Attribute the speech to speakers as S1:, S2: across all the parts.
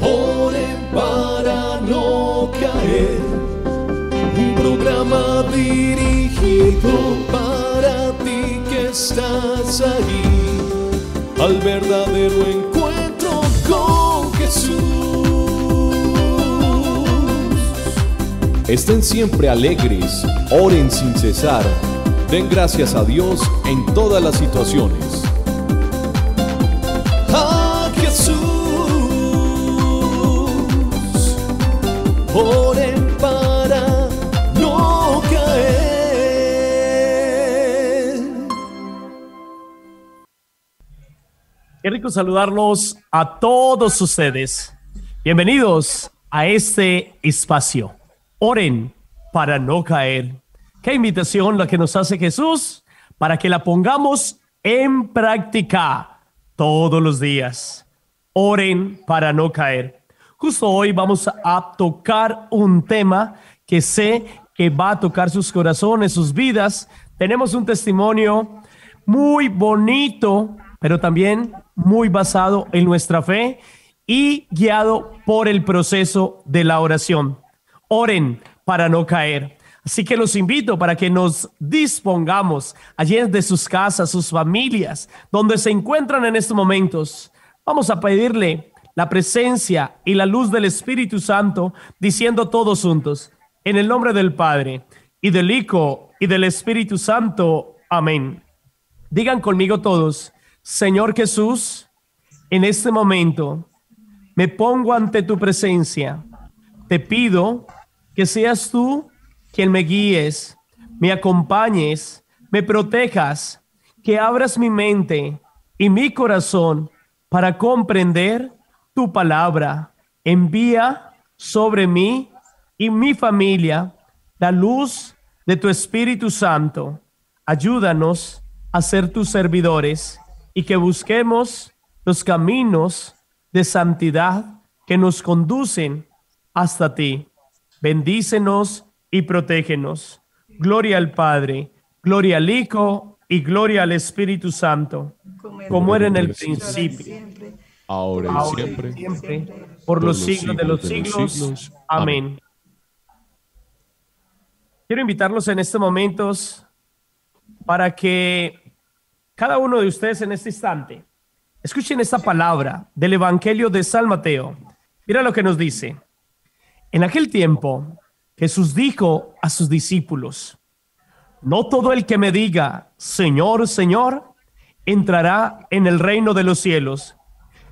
S1: Oren para no caer. Un programa dirigido para ti que estás ahí. Al verdadero encuentro con Jesús. Estén siempre alegres, oren sin cesar, den gracias a Dios en todas las situaciones.
S2: Qué rico saludarlos a todos ustedes. Bienvenidos a este espacio. Oren para no caer. Qué invitación la que nos hace Jesús para que la pongamos en práctica todos los días. Oren para no caer. Justo hoy vamos a tocar un tema que sé que va a tocar sus corazones, sus vidas. Tenemos un testimonio muy bonito, pero también muy basado en nuestra fe y guiado por el proceso de la oración. Oren para no caer. Así que los invito para que nos dispongamos allí de sus casas, sus familias, donde se encuentran en estos momentos. Vamos a pedirle la presencia y la luz del Espíritu Santo, diciendo todos juntos, en el nombre del Padre y del Hijo y del Espíritu Santo. Amén. Digan conmigo todos, Señor Jesús, en este momento me pongo ante tu presencia. Te pido que seas tú quien me guíes, me acompañes, me protejas, que abras mi mente y mi corazón para comprender tu palabra. Envía sobre mí y mi familia la luz de tu Espíritu Santo. Ayúdanos a ser tus servidores y que busquemos los caminos de santidad que nos conducen hasta ti. Bendícenos y protégenos. Gloria al Padre, gloria al Hijo y gloria al Espíritu Santo, como era en el principio,
S1: Ahora y
S2: ahora y
S1: siempre.
S2: siempre, por los siglos de los siglos. Amén. Quiero invitarlos en estos momentos para que cada uno de ustedes en este instante escuchen esta palabra del Evangelio de San Mateo. Mira lo que nos dice. En aquel tiempo, Jesús dijo a sus discípulos, no todo el que me diga, Señor, Señor, entrará en el reino de los cielos,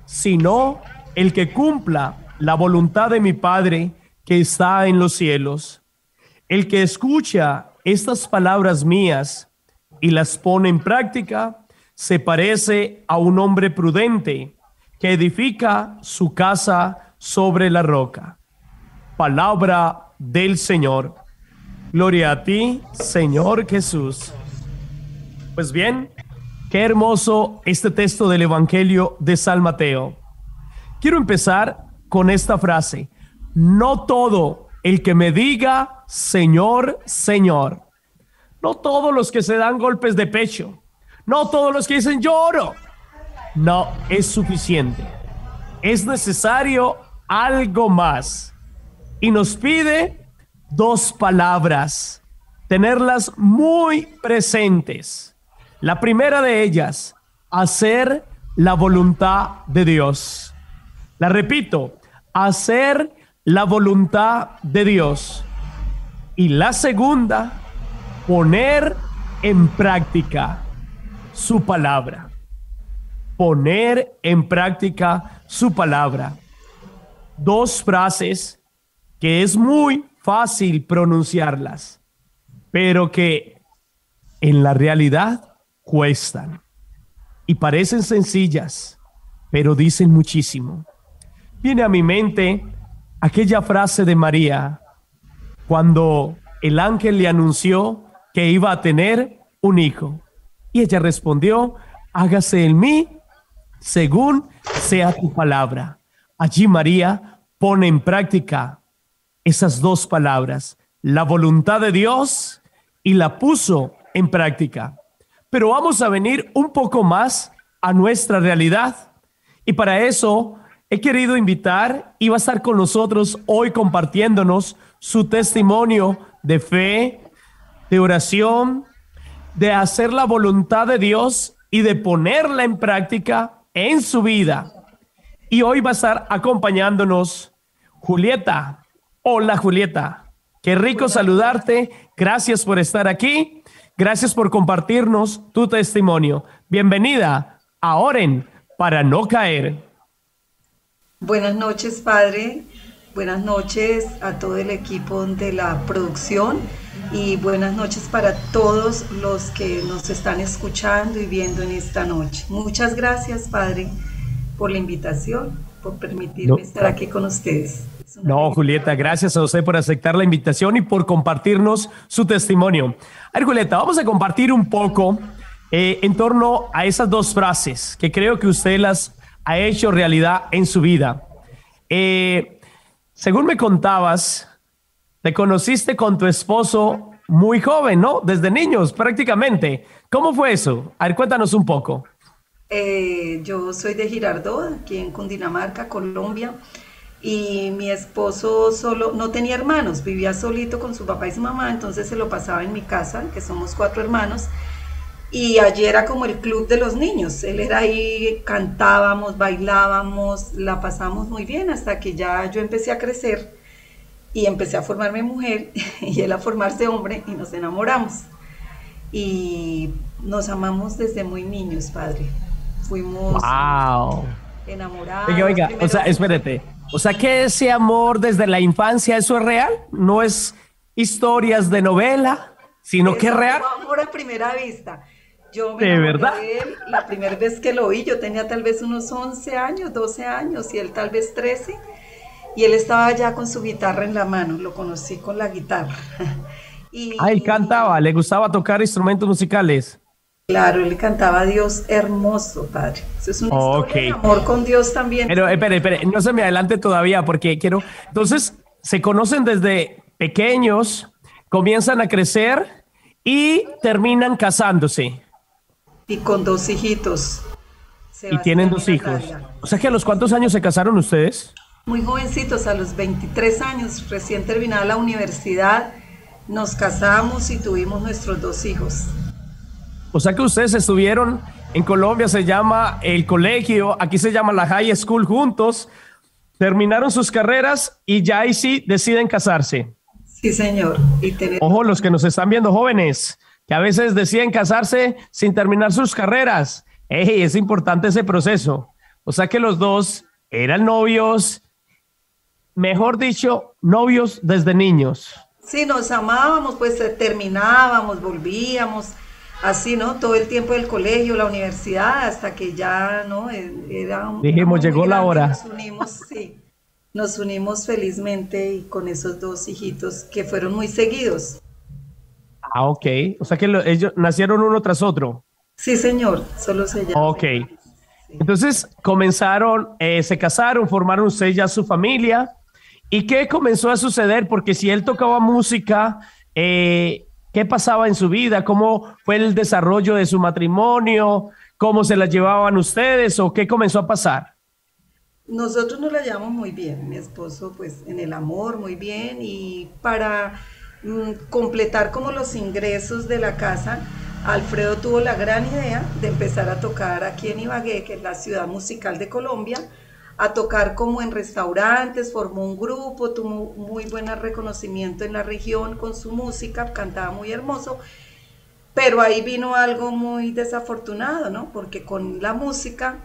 S2: sino el que cumpla la voluntad de mi Padre que está en los cielos. El que escucha estas palabras mías y las pone en práctica, se parece a un hombre prudente que edifica su casa sobre la roca. Palabra del Señor. Gloria a ti, Señor Jesús. Pues bien, qué hermoso este texto del Evangelio de San Mateo. Quiero empezar con esta frase. No todo el que me diga, Señor, Señor. No todos los que se dan golpes de pecho. No todos los que dicen lloro. No es suficiente. Es necesario algo más. Y nos pide dos palabras. Tenerlas muy presentes. La primera de ellas, hacer la voluntad de Dios. La repito, hacer la voluntad de Dios. Y la segunda, poner en práctica su palabra. Poner en práctica su palabra. Dos frases que es muy fácil pronunciarlas, pero que en la realidad cuestan. Y parecen sencillas, pero dicen muchísimo. Viene a mi mente aquella frase de María cuando el ángel le anunció que iba a tener un hijo. Y ella respondió, hágase en mí según sea tu palabra. Allí María pone en práctica esas dos palabras, la voluntad de Dios y la puso en práctica. Pero vamos a venir un poco más a nuestra realidad. Y para eso he querido invitar y va a estar con nosotros hoy compartiéndonos su testimonio de fe, de oración, de hacer la voluntad de Dios y de ponerla en práctica en su vida. Y hoy va a estar acompañándonos Julieta. Hola Julieta, qué rico saludarte. Gracias por estar aquí. Gracias por compartirnos tu testimonio. Bienvenida a para no caer.
S3: Buenas noches, Padre. Buenas noches a todo el equipo de la producción y buenas noches para todos los que nos están escuchando y viendo en esta noche. Muchas gracias, Padre, por la invitación, por permitirme estar aquí con ustedes.
S2: No, Julieta, gracias a usted por aceptar la invitación y por compartirnos su testimonio. A ver, Julieta, vamos a compartir un poco eh, en torno a esas dos frases que creo que usted las ha hecho realidad en su vida. Eh, según me contabas, te conociste con tu esposo muy joven, ¿no? Desde niños, prácticamente. ¿Cómo fue eso? A ver, cuéntanos un poco.
S3: Eh, yo soy de Girardot, aquí en Cundinamarca, Colombia, y mi esposo solo no tenía hermanos, vivía solito con su papá y su mamá, entonces se lo pasaba en mi casa, que somos cuatro hermanos, y allí era como el club de los niños. Él era ahí, cantábamos, bailábamos, la pasamos muy bien hasta que ya yo empecé a crecer y empecé a formarme mujer y él a formarse hombre y nos enamoramos. Y nos amamos desde muy niños, padre. Fuimos
S2: wow.
S3: enamorados.
S2: Oiga, oiga, o sea, espérate. O sea, que ese amor desde la infancia, ¿eso es real? ¿No es historias de novela, sino que es real?
S3: Amor a primera vista. Yo
S2: me ¿De verdad?
S3: De él, la primera vez que lo vi, yo tenía tal vez unos 11 años, 12 años y él tal vez 13 y él estaba ya con su guitarra en la mano, lo conocí con la guitarra.
S2: y, ah, él cantaba, le gustaba tocar instrumentos musicales.
S3: Claro, él cantaba a Dios hermoso, padre. Eso es un amor con Dios también.
S2: Pero espere, espere, no se me adelante todavía porque quiero. Entonces, se conocen desde pequeños, comienzan a crecer y terminan casándose.
S3: Y con dos hijitos.
S2: y tienen dos hijos. O sea que a los cuántos años se casaron ustedes?
S3: muy jovencitos, a los 23 años, recién terminada la universidad, nos casamos y tuvimos nuestros dos hijos.
S2: O sea que ustedes estuvieron en Colombia, se llama el colegio, aquí se llama la high school juntos, terminaron sus carreras y ya ahí sí deciden casarse.
S3: Sí, señor. Y
S2: Ojo, los que nos están viendo jóvenes, que a veces deciden casarse sin terminar sus carreras. es importante ese proceso. O sea que los dos eran novios, mejor dicho, novios desde niños.
S3: Sí, nos amábamos, pues eh, terminábamos, volvíamos, así, ¿no? Todo el tiempo del colegio, la universidad, hasta que ya, ¿no? E, era
S2: un, Dijimos, llegó la hora.
S3: Nos unimos, sí, nos unimos felizmente y con esos dos hijitos que fueron muy seguidos.
S2: Ah, ok. O sea que ellos nacieron uno tras otro.
S3: Sí, señor, solo se llama.
S2: Ok. Entonces comenzaron, eh, se casaron, formaron ustedes ya su familia. ¿Y qué comenzó a suceder? Porque si él tocaba música, eh, ¿qué pasaba en su vida? ¿Cómo fue el desarrollo de su matrimonio? ¿Cómo se la llevaban ustedes o qué comenzó a pasar?
S3: Nosotros nos la llevamos muy bien, mi esposo pues en el amor muy bien y para completar como los ingresos de la casa, Alfredo tuvo la gran idea de empezar a tocar aquí en Ibagué, que es la ciudad musical de Colombia, a tocar como en restaurantes, formó un grupo, tuvo muy buen reconocimiento en la región con su música, cantaba muy hermoso, pero ahí vino algo muy desafortunado, ¿no? Porque con la música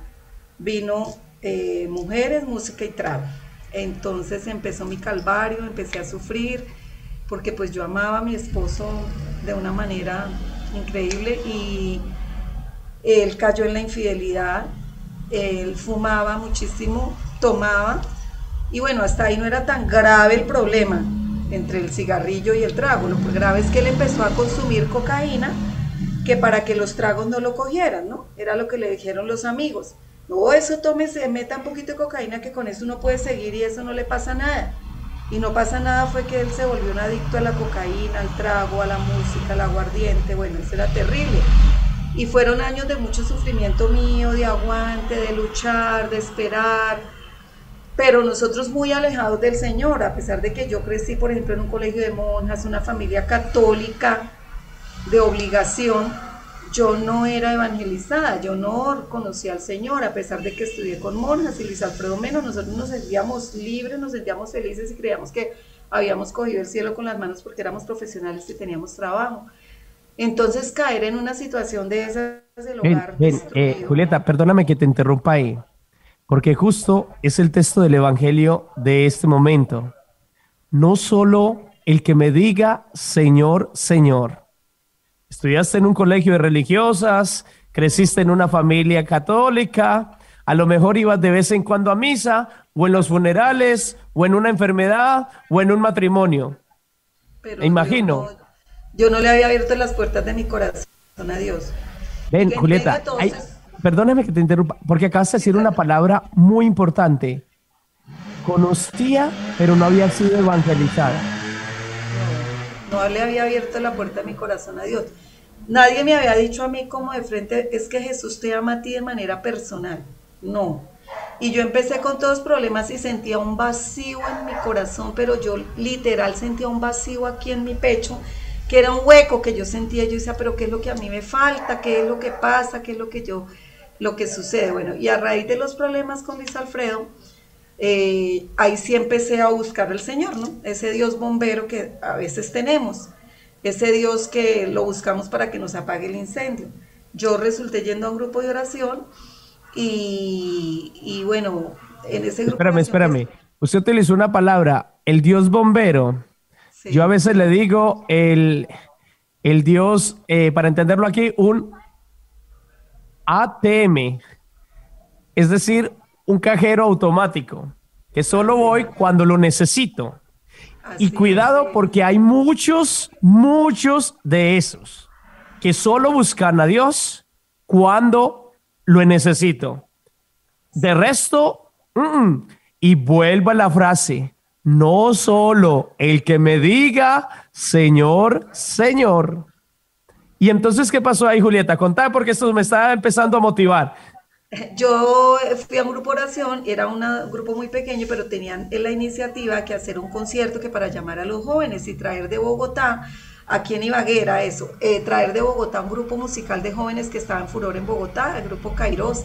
S3: vino eh, mujeres, música y trago. Entonces empezó mi calvario, empecé a sufrir, porque pues yo amaba a mi esposo de una manera increíble y él cayó en la infidelidad él fumaba muchísimo, tomaba, y bueno, hasta ahí no era tan grave el problema entre el cigarrillo y el trago. Lo grave es que él empezó a consumir cocaína, que para que los tragos no lo cogieran, ¿no? Era lo que le dijeron los amigos. No, eso tómese, meta un poquito de cocaína que con eso uno puede seguir y eso no le pasa nada. Y no pasa nada fue que él se volvió un adicto a la cocaína, al trago, a la música, al aguardiente, bueno, eso era terrible. Y fueron años de mucho sufrimiento mío, de aguante, de luchar, de esperar. pero nosotros muy alejados del Señor, a pesar de que yo crecí, por ejemplo, en un colegio de monjas, una familia católica de obligación, yo no era evangelizada, yo no conocía al Señor, a pesar de que estudié con monjas y Luis Alfredo menos, nosotros nos sentíamos libres, nos sentíamos felices y creíamos que habíamos cogido el cielo con las manos porque éramos profesionales y teníamos trabajo. Entonces caer en una situación de esas del hogar.
S2: Eh, Julieta, perdóname que te interrumpa ahí, porque justo es el texto del Evangelio de este momento. No solo el que me diga Señor, Señor. Estudiaste en un colegio de religiosas, creciste en una familia católica, a lo mejor ibas de vez en cuando a misa, o en los funerales, o en una enfermedad, o en un matrimonio. Pero imagino.
S3: Yo no le había abierto las puertas de mi corazón a Dios.
S2: Ven, Julieta, perdóneme que te interrumpa, porque acabas de decir una palabra muy importante. Conocía, pero no había sido evangelizada.
S3: No, no le había abierto la puerta de mi corazón a Dios. Nadie me había dicho a mí como de frente, es que Jesús te ama a ti de manera personal. No. Y yo empecé con todos los problemas y sentía un vacío en mi corazón, pero yo literal sentía un vacío aquí en mi pecho que era un hueco que yo sentía, yo decía, pero ¿qué es lo que a mí me falta? ¿Qué es lo que pasa? ¿Qué es lo que yo, lo que sucede? Bueno, y a raíz de los problemas con Luis Alfredo, eh, ahí sí empecé a buscar al Señor, ¿no? Ese Dios bombero que a veces tenemos, ese Dios que lo buscamos para que nos apague el incendio. Yo resulté yendo a un grupo de oración y, bueno, en ese grupo...
S2: Espérame, espérame. Usted utilizó una palabra, el Dios bombero. Yo a veces le digo el, el Dios, eh, para entenderlo aquí, un ATM, es decir, un cajero automático, que solo voy cuando lo necesito. Y cuidado porque hay muchos, muchos de esos que solo buscan a Dios cuando lo necesito. De resto, y vuelva la frase, no solo el que me diga, Señor, Señor. Y entonces, ¿qué pasó ahí, Julieta? Contá porque esto me está empezando a motivar.
S3: Yo fui a un grupo oración, era un grupo muy pequeño, pero tenían la iniciativa que hacer un concierto que para llamar a los jóvenes y traer de Bogotá, aquí en Ibagué era eso, eh, traer de Bogotá un grupo musical de jóvenes que estaba en furor en Bogotá, el grupo Kairos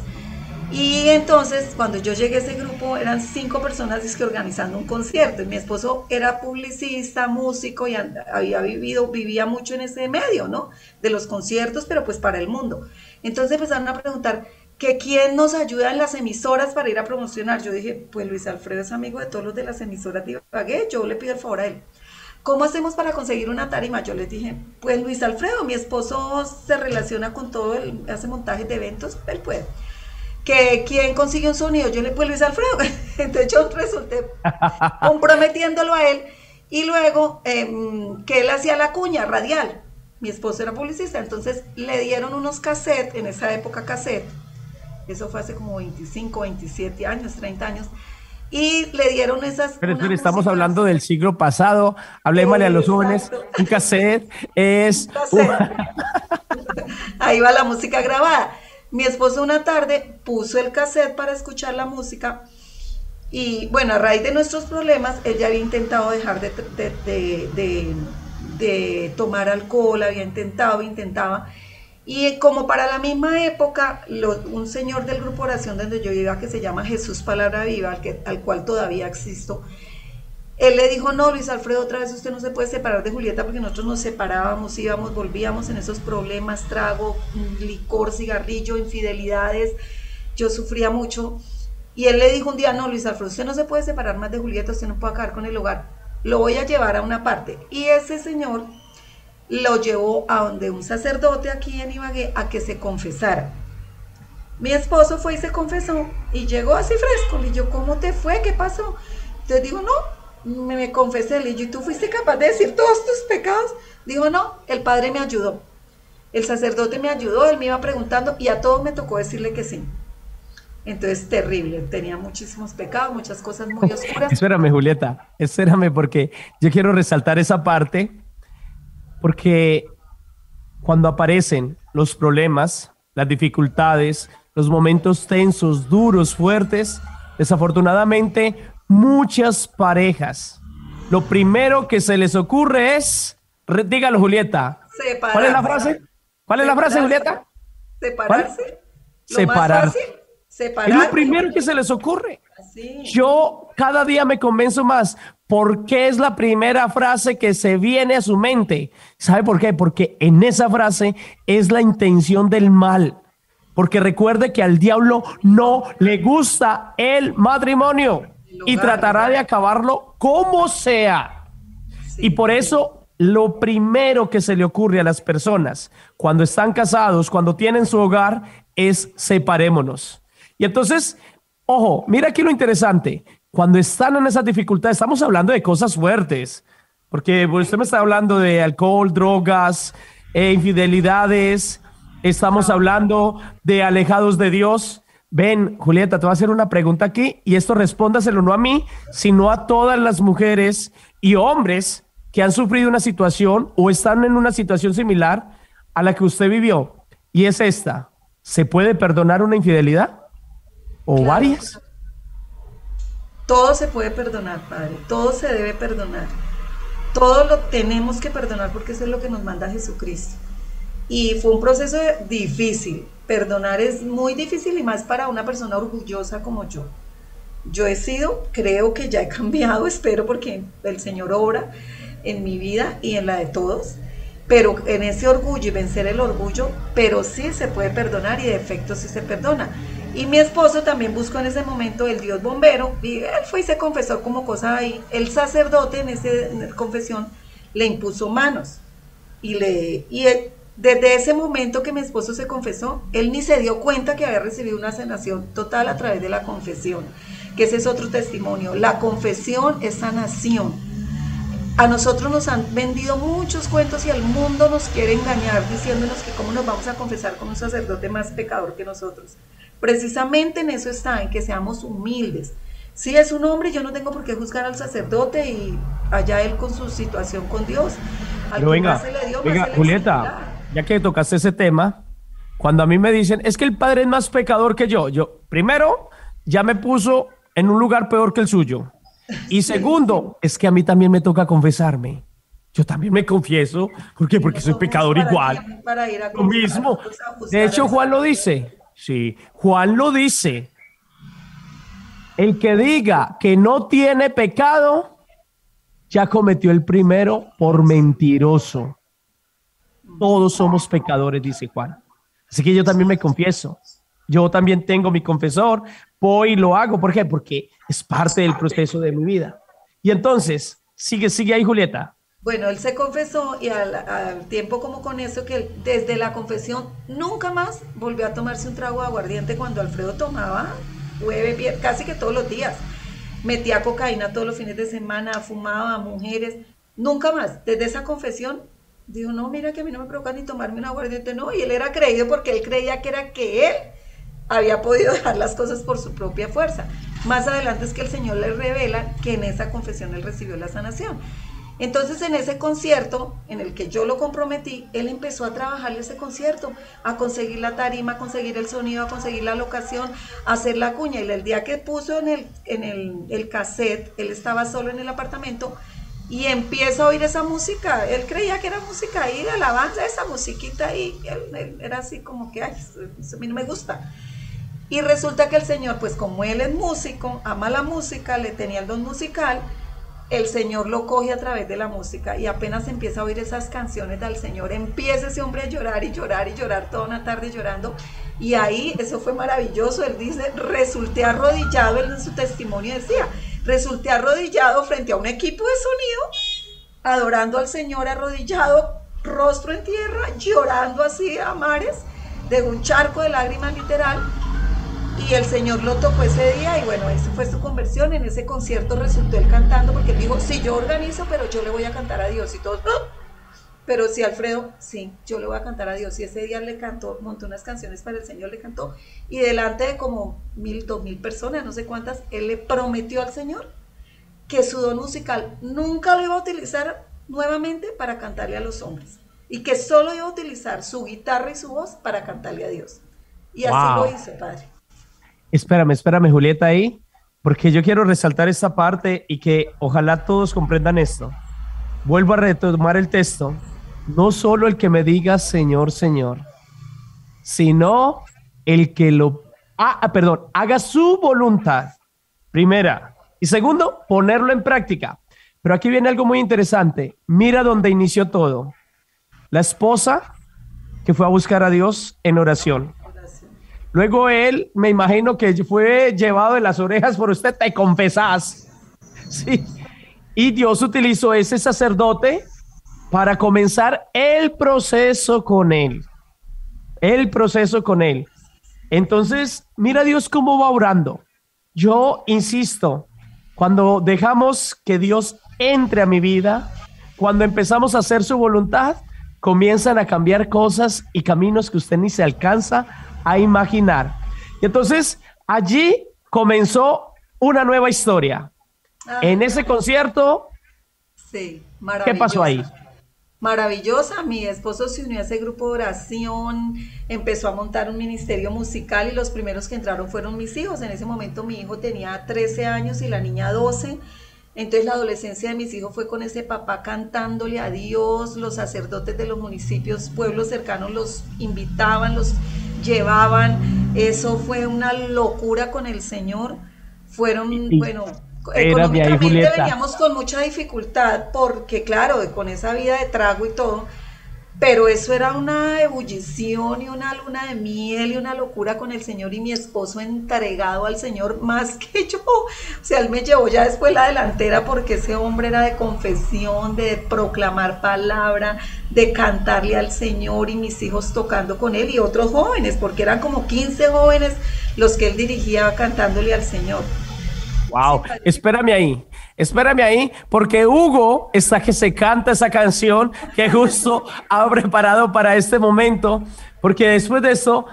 S3: y entonces, cuando yo llegué a ese grupo, eran cinco personas que organizando un concierto. Y mi esposo era publicista, músico y había vivido, vivía mucho en ese medio, ¿no? De los conciertos, pero pues para el mundo. Entonces empezaron a preguntar que quién nos ayuda en las emisoras para ir a promocionar. Yo dije, pues Luis Alfredo es amigo de todos los de las emisoras de Ibagué, yo le pido el favor a él. ¿Cómo hacemos para conseguir una tarima? Yo les dije, pues Luis Alfredo, mi esposo se relaciona con todo, él hace montajes de eventos, él puede que quien consigue un sonido, yo le puedo Luis Alfredo. Entonces yo resulté comprometiéndolo a él y luego em, que él hacía la cuña radial. Mi esposo era publicista, entonces le dieron unos cassettes, en esa época cassette, eso fue hace como 25, 27 años, 30 años, y le dieron esas...
S2: Pero estamos hablando del siglo pasado, hablemosle a los jóvenes, un cassette es...
S3: Ahí va la música grabada. Mi esposo una tarde puso el cassette para escuchar la música y bueno, a raíz de nuestros problemas, él ya había intentado dejar de, de, tomar alcohol, había intentado, intentaba. Y como para la misma época, un señor del grupo oración donde yo iba, que se llama Jesús Palabra Viva, al, al cual todavía existo, él le dijo, no, Luis Alfredo, otra vez usted no se puede separar de Julieta porque nosotros nos separábamos, íbamos, volvíamos en esos problemas, trago, licor, cigarrillo, infidelidades. Yo sufría mucho. Y él le dijo un día, no, Luis Alfredo, usted no se puede separar más de Julieta, usted no puede acabar con el hogar. Lo voy a llevar a una parte. Y ese señor lo llevó a donde un sacerdote aquí en Ibagué a que se confesara. Mi esposo fue y se confesó y llegó así fresco. Y yo, ¿cómo te fue? ¿Qué pasó? Entonces digo, no, me, confesé, le dije, ¿y tú fuiste capaz de decir todos tus pecados? Dijo, no, el Padre me ayudó. El sacerdote me ayudó, él me iba preguntando y a todos me tocó decirle que sí. Entonces, terrible, tenía muchísimos pecados, muchas cosas muy oscuras.
S2: espérame, Julieta, espérame, porque yo quiero resaltar esa parte, porque cuando aparecen los problemas, las dificultades, los momentos tensos, duros, fuertes, desafortunadamente, muchas parejas, lo primero que se les ocurre es, dígalo Julieta, ¿cuál es la frase? ¿Cuál es la frase, Julieta?
S3: Separarse.
S2: Separarse. Es lo primero que se les ocurre. Yo cada día me convenzo más porque es la primera frase que se viene a su mente. ¿Sabe por qué? Porque en esa frase es la intención del mal. Porque recuerde que al diablo no le gusta el matrimonio y tratará de acabarlo como sea. Y por eso lo primero que se le ocurre a las personas cuando están casados, cuando tienen su hogar, es separémonos. Y entonces, ojo, mira aquí lo interesante. Cuando están en esa dificultad, estamos hablando de cosas fuertes, porque usted me está hablando de alcohol, drogas, e infidelidades, estamos hablando de alejados de Dios. Ven, Julieta, te voy a hacer una pregunta aquí y esto respóndaselo no a mí, sino a todas las mujeres y hombres que han sufrido una situación o están en una situación similar a la que usted vivió. Y es esta, ¿se puede perdonar una infidelidad? ¿O varias?
S3: Todo se puede perdonar, Padre, todo se debe perdonar. Todo lo tenemos que perdonar porque eso es lo que nos manda Jesucristo. Y fue un proceso difícil. Perdonar es muy difícil y más para una persona orgullosa como yo. Yo he sido, creo que ya he cambiado, espero porque el Señor obra en mi vida y en la de todos. Pero en ese orgullo y vencer el orgullo, pero sí se puede perdonar y de efecto sí se perdona. Y mi esposo también buscó en ese momento el Dios bombero y él fue y se confesó como cosa ahí. El sacerdote en esa confesión le impuso manos y le y desde ese momento que mi esposo se confesó, él ni se dio cuenta que había recibido una sanación total a través de la confesión, que ese es otro testimonio. La confesión es sanación. A nosotros nos han vendido muchos cuentos y el mundo nos quiere engañar diciéndonos que cómo nos vamos a confesar con un sacerdote más pecador que nosotros. Precisamente en eso está, en que seamos humildes. Si es un hombre, yo no tengo por qué juzgar al sacerdote y allá él con su situación con Dios.
S2: Pero venga, venga Julieta, ya que tocaste ese tema, cuando a mí me dicen, es que el padre es más pecador que yo, yo, primero, ya me puso en un lugar peor que el suyo. Y segundo, es que a mí también me toca confesarme. Yo también me confieso. ¿Por qué? Porque soy pecador igual.
S3: para ir a
S2: lo mismo. De hecho, Juan lo dice. Sí, Juan lo dice. El que diga que no tiene pecado, ya cometió el primero por mentiroso. Todos somos pecadores, dice Juan. Así que yo también me confieso. Yo también tengo mi confesor, voy y lo hago. ¿Por qué? Porque es parte del proceso de mi vida. Y entonces, sigue, sigue ahí, Julieta.
S3: Bueno, él se confesó y al, tiempo como con eso que desde la confesión nunca más volvió a tomarse un trago de aguardiente cuando Alfredo tomaba casi que todos los días. Metía cocaína todos los fines de semana, fumaba, mujeres, nunca más. Desde esa confesión dijo, no, mira que a mí no me provoca ni tomarme un aguardiente, no, y él era creído porque él creía que era que él había podido dejar las cosas por su propia fuerza. Más adelante es que el Señor le revela que en esa confesión él recibió la sanación. Entonces en ese concierto en el que yo lo comprometí, él empezó a trabajarle ese concierto, a conseguir la tarima, a conseguir el sonido, a conseguir la locación, a hacer la cuña. Y el día que puso en el, en el, el cassette, él estaba solo en el apartamento y empieza a oír esa música. Él creía que era música ahí de alabanza, esa musiquita ahí. Él, era así como que, ay, eso a mí no me gusta. Y resulta que el Señor, pues como él es músico, ama la música, le tenía el don musical, el Señor lo coge a través de la música y apenas empieza a oír esas canciones del Señor, empieza ese hombre a llorar y llorar y llorar toda una tarde llorando. Y ahí, eso fue maravilloso, él dice, resulté arrodillado, él en su testimonio decía, resulté arrodillado frente a un equipo de sonido, adorando al Señor arrodillado, rostro en tierra, llorando así a mares, de un charco de lágrimas literal y el Señor lo tocó ese día y bueno, esa fue su conversión. En ese concierto resultó él cantando porque él dijo, sí, yo organizo, pero yo le voy a cantar a Dios y todos, pero sí, Alfredo, sí, yo le voy a cantar a Dios. Y ese día le cantó, montó unas canciones para el Señor, le cantó. Y delante de como mil, dos mil personas, no sé cuántas, él le prometió al Señor que su don musical nunca lo iba a utilizar nuevamente para cantarle a los hombres. Y que solo iba a utilizar su guitarra y su voz para cantarle a Dios. Y así lo hizo, Padre.
S2: Espérame, espérame, Julieta, ahí. porque yo quiero resaltar esta parte y que ojalá todos comprendan esto. Vuelvo a retomar el texto. No solo el que me diga Señor, Señor, sino el que lo, ah, perdón, haga su voluntad. Primera. Y segundo, ponerlo en práctica. Pero aquí viene algo muy interesante. Mira dónde inició todo. La esposa que fue a buscar a Dios en oración. Luego él, me imagino que fue llevado de las orejas por usted, te confesás. Sí. Y Dios utilizó ese sacerdote para comenzar el proceso con él. El proceso con él. Entonces, mira Dios cómo va orando. Yo insisto, cuando dejamos que Dios entre a mi vida, cuando empezamos a hacer su voluntad, comienzan a cambiar cosas y caminos que usted ni se alcanza a imaginar. Y entonces allí comenzó una nueva historia. Ah. en ese concierto,
S3: sí,
S2: ¿qué pasó ahí?
S3: Maravillosa, mi esposo se unió a ese grupo de oración, empezó a montar un ministerio musical y los primeros que entraron fueron mis hijos. En ese momento mi hijo tenía 13 años y la niña 12 entonces la adolescencia de mis hijos fue con ese papá cantándole a Dios, los sacerdotes de los municipios, pueblos cercanos los invitaban, los llevaban. Eso fue una locura con el Señor. Fueron, bueno, económicamente veníamos con mucha dificultad porque claro, con esa vida de trago y todo, pero eso era una ebullición y una luna de miel y una locura con el Señor y mi esposo entregado al Señor más que yo. O sea, él me llevó ya después la delantera porque ese hombre era de confesión, de proclamar palabra, de cantarle al Señor y mis hijos tocando con él y otros jóvenes, porque eran como 15 jóvenes los que él dirigía cantándole al Señor.
S2: Wow, espérame ahí. Espérame ahí, porque Hugo está que se canta esa canción que justo ha preparado para este momento, porque después de eso,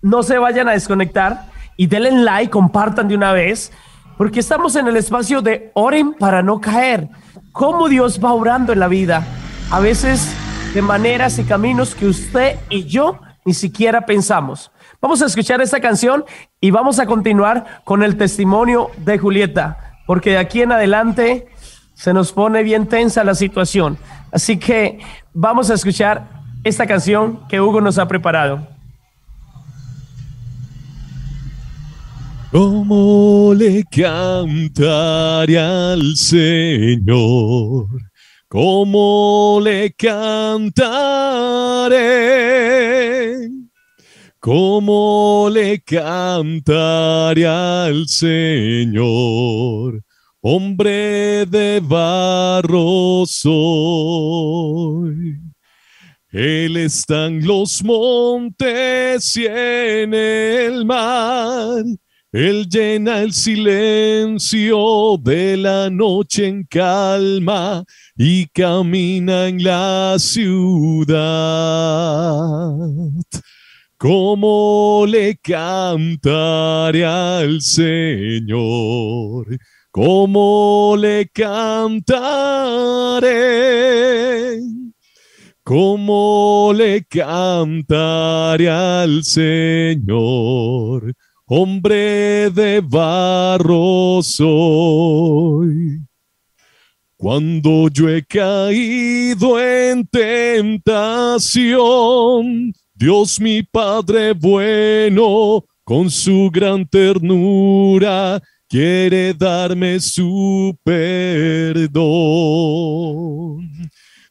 S2: no se vayan a desconectar y denle like, compartan de una vez, porque estamos en el espacio de oren para no caer. Cómo Dios va orando en la vida, a veces de maneras y caminos que usted y yo ni siquiera pensamos. Vamos a escuchar esta canción y vamos a continuar con el testimonio de Julieta porque de aquí en adelante se nos pone bien tensa la situación. Así que vamos a escuchar esta canción que Hugo nos ha preparado.
S1: ¿Cómo le cantaré al Señor? ¿Cómo le cantaré? ¿Cómo le cantaré al Señor? Hombre de barro soy. Él está en los montes y en el mar. Él llena el silencio de la noche en calma y camina en la ciudad. ¿Cómo le cantaré al Señor? ¿Cómo le cantaré? ¿Cómo le cantaré al Señor? Hombre de barro soy. Cuando yo he caído en tentación, Dios mi Padre bueno, con su gran ternura, quiere darme su perdón.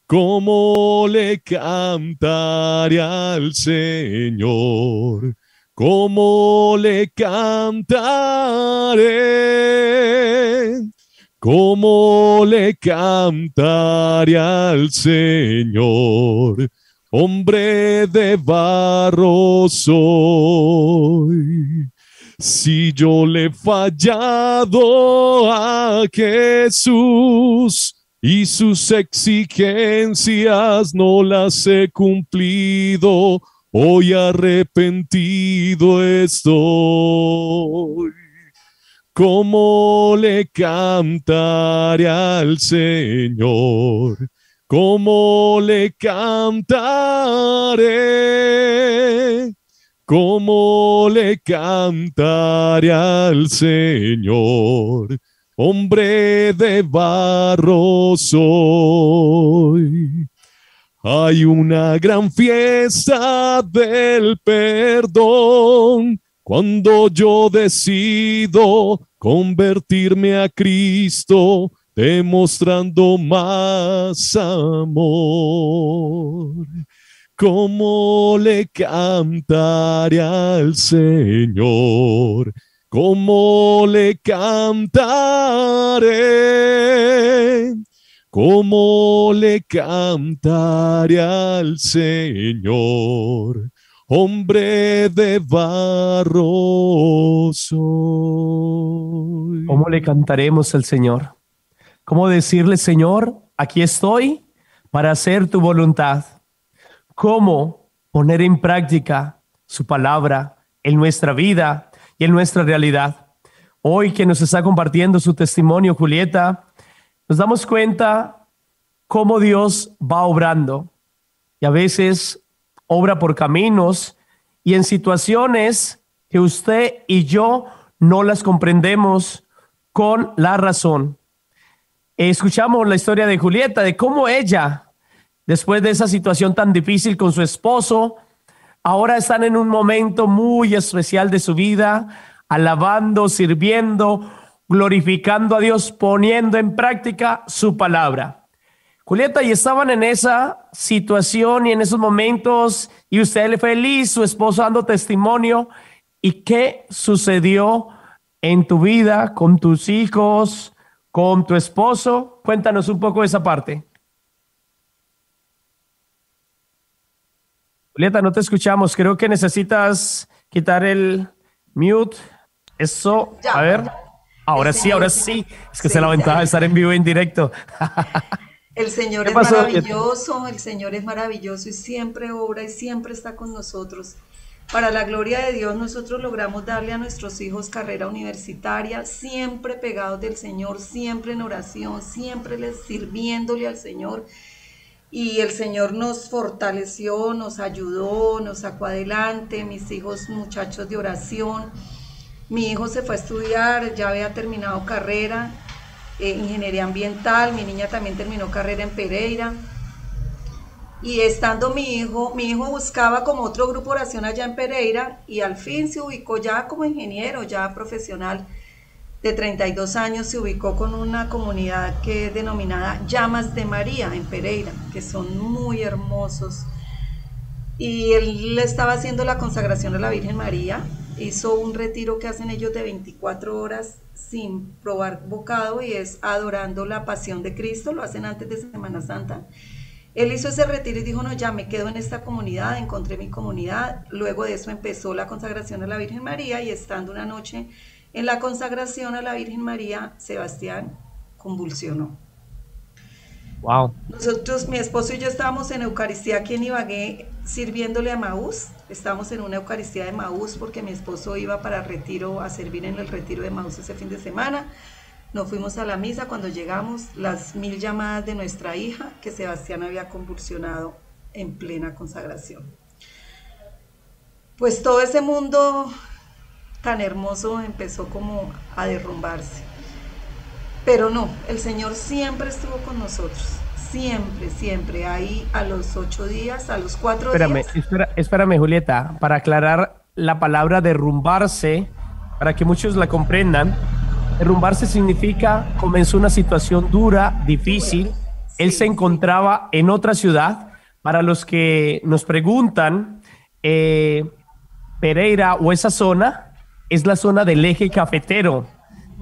S1: ¿Cómo le cantaré al Señor? ¿Cómo le cantaré? ¿Cómo le cantaré al Señor? Hombre de barro soy. Si yo le he fallado a Jesús y sus exigencias no las he cumplido, hoy arrepentido estoy. ¿Cómo le cantaré al Señor? ¿Cómo le cantaré? ¿Cómo le cantaré al Señor? Hombre de barro soy. Hay una gran fiesta del perdón cuando yo decido convertirme a Cristo, demostrando más amor. ¿Cómo le cantaré al Señor? ¿Cómo le cantaré? ¿Cómo le cantaré al Señor? Hombre de barro.
S2: ¿Cómo le cantaremos al Señor? ¿Cómo decirle, Señor, aquí estoy para hacer tu voluntad? cómo poner en práctica su palabra en nuestra vida y en nuestra realidad. Hoy que nos está compartiendo su testimonio, Julieta, nos damos cuenta cómo Dios va obrando y a veces obra por caminos y en situaciones que usted y yo no las comprendemos con la razón. Escuchamos la historia de Julieta, de cómo ella después de esa situación tan difícil con su esposo, ahora están en un momento muy especial de su vida, alabando, sirviendo, glorificando a Dios, poniendo en práctica su palabra. Julieta, y estaban en esa situación y en esos momentos, y usted feliz, su esposo dando testimonio. ¿Y qué sucedió en tu vida con tus hijos, con tu esposo? Cuéntanos un poco de esa parte. Julieta, no te escuchamos. Creo que necesitas quitar el mute. Eso, a ver. Ahora sí, ahora sí. Es que se la ventaja de estar en vivo en directo.
S3: El Señor es maravilloso, el Señor es maravilloso y siempre obra y siempre está con nosotros. Para la gloria de Dios, nosotros logramos darle a nuestros hijos carrera universitaria, siempre pegados del Señor, siempre en oración, siempre les sirviéndole al Señor y el Señor nos fortaleció, nos ayudó, nos sacó adelante, mis hijos muchachos de oración. Mi hijo se fue a estudiar, ya había terminado carrera, eh, ingeniería ambiental, mi niña también terminó carrera en Pereira. Y estando mi hijo, mi hijo buscaba como otro grupo oración allá en Pereira y al fin se ubicó ya como ingeniero, ya profesional de 32 años se ubicó con una comunidad que es denominada Llamas de María en Pereira, que son muy hermosos. Y él estaba haciendo la consagración a la Virgen María, hizo un retiro que hacen ellos de 24 horas sin probar bocado y es adorando la pasión de Cristo, lo hacen antes de Semana Santa. Él hizo ese retiro y dijo, no, ya me quedo en esta comunidad, encontré mi comunidad. Luego de eso empezó la consagración a la Virgen María y estando una noche en la consagración a la Virgen María, Sebastián convulsionó.
S2: Wow.
S3: Nosotros, mi esposo y yo estábamos en Eucaristía aquí en Ibagué sirviéndole a Maús. Estábamos en una Eucaristía de Maús porque mi esposo iba para retiro a servir en el retiro de Maús ese fin de semana. Nos fuimos a la misa cuando llegamos, las mil llamadas de nuestra hija que Sebastián había convulsionado en plena consagración. Pues todo ese mundo tan hermoso empezó como a derrumbarse. Pero no, el Señor siempre estuvo con nosotros. Siempre, siempre. Ahí a los ocho días, a los cuatro
S2: días.
S3: Espera,
S2: espérame, Julieta, para aclarar la palabra derrumbarse, para que muchos la comprendan. Derrumbarse significa comenzó una situación dura, difícil. Él se encontraba en otra ciudad. Para los que nos preguntan, eh, Pereira o esa zona es la zona del eje cafetero.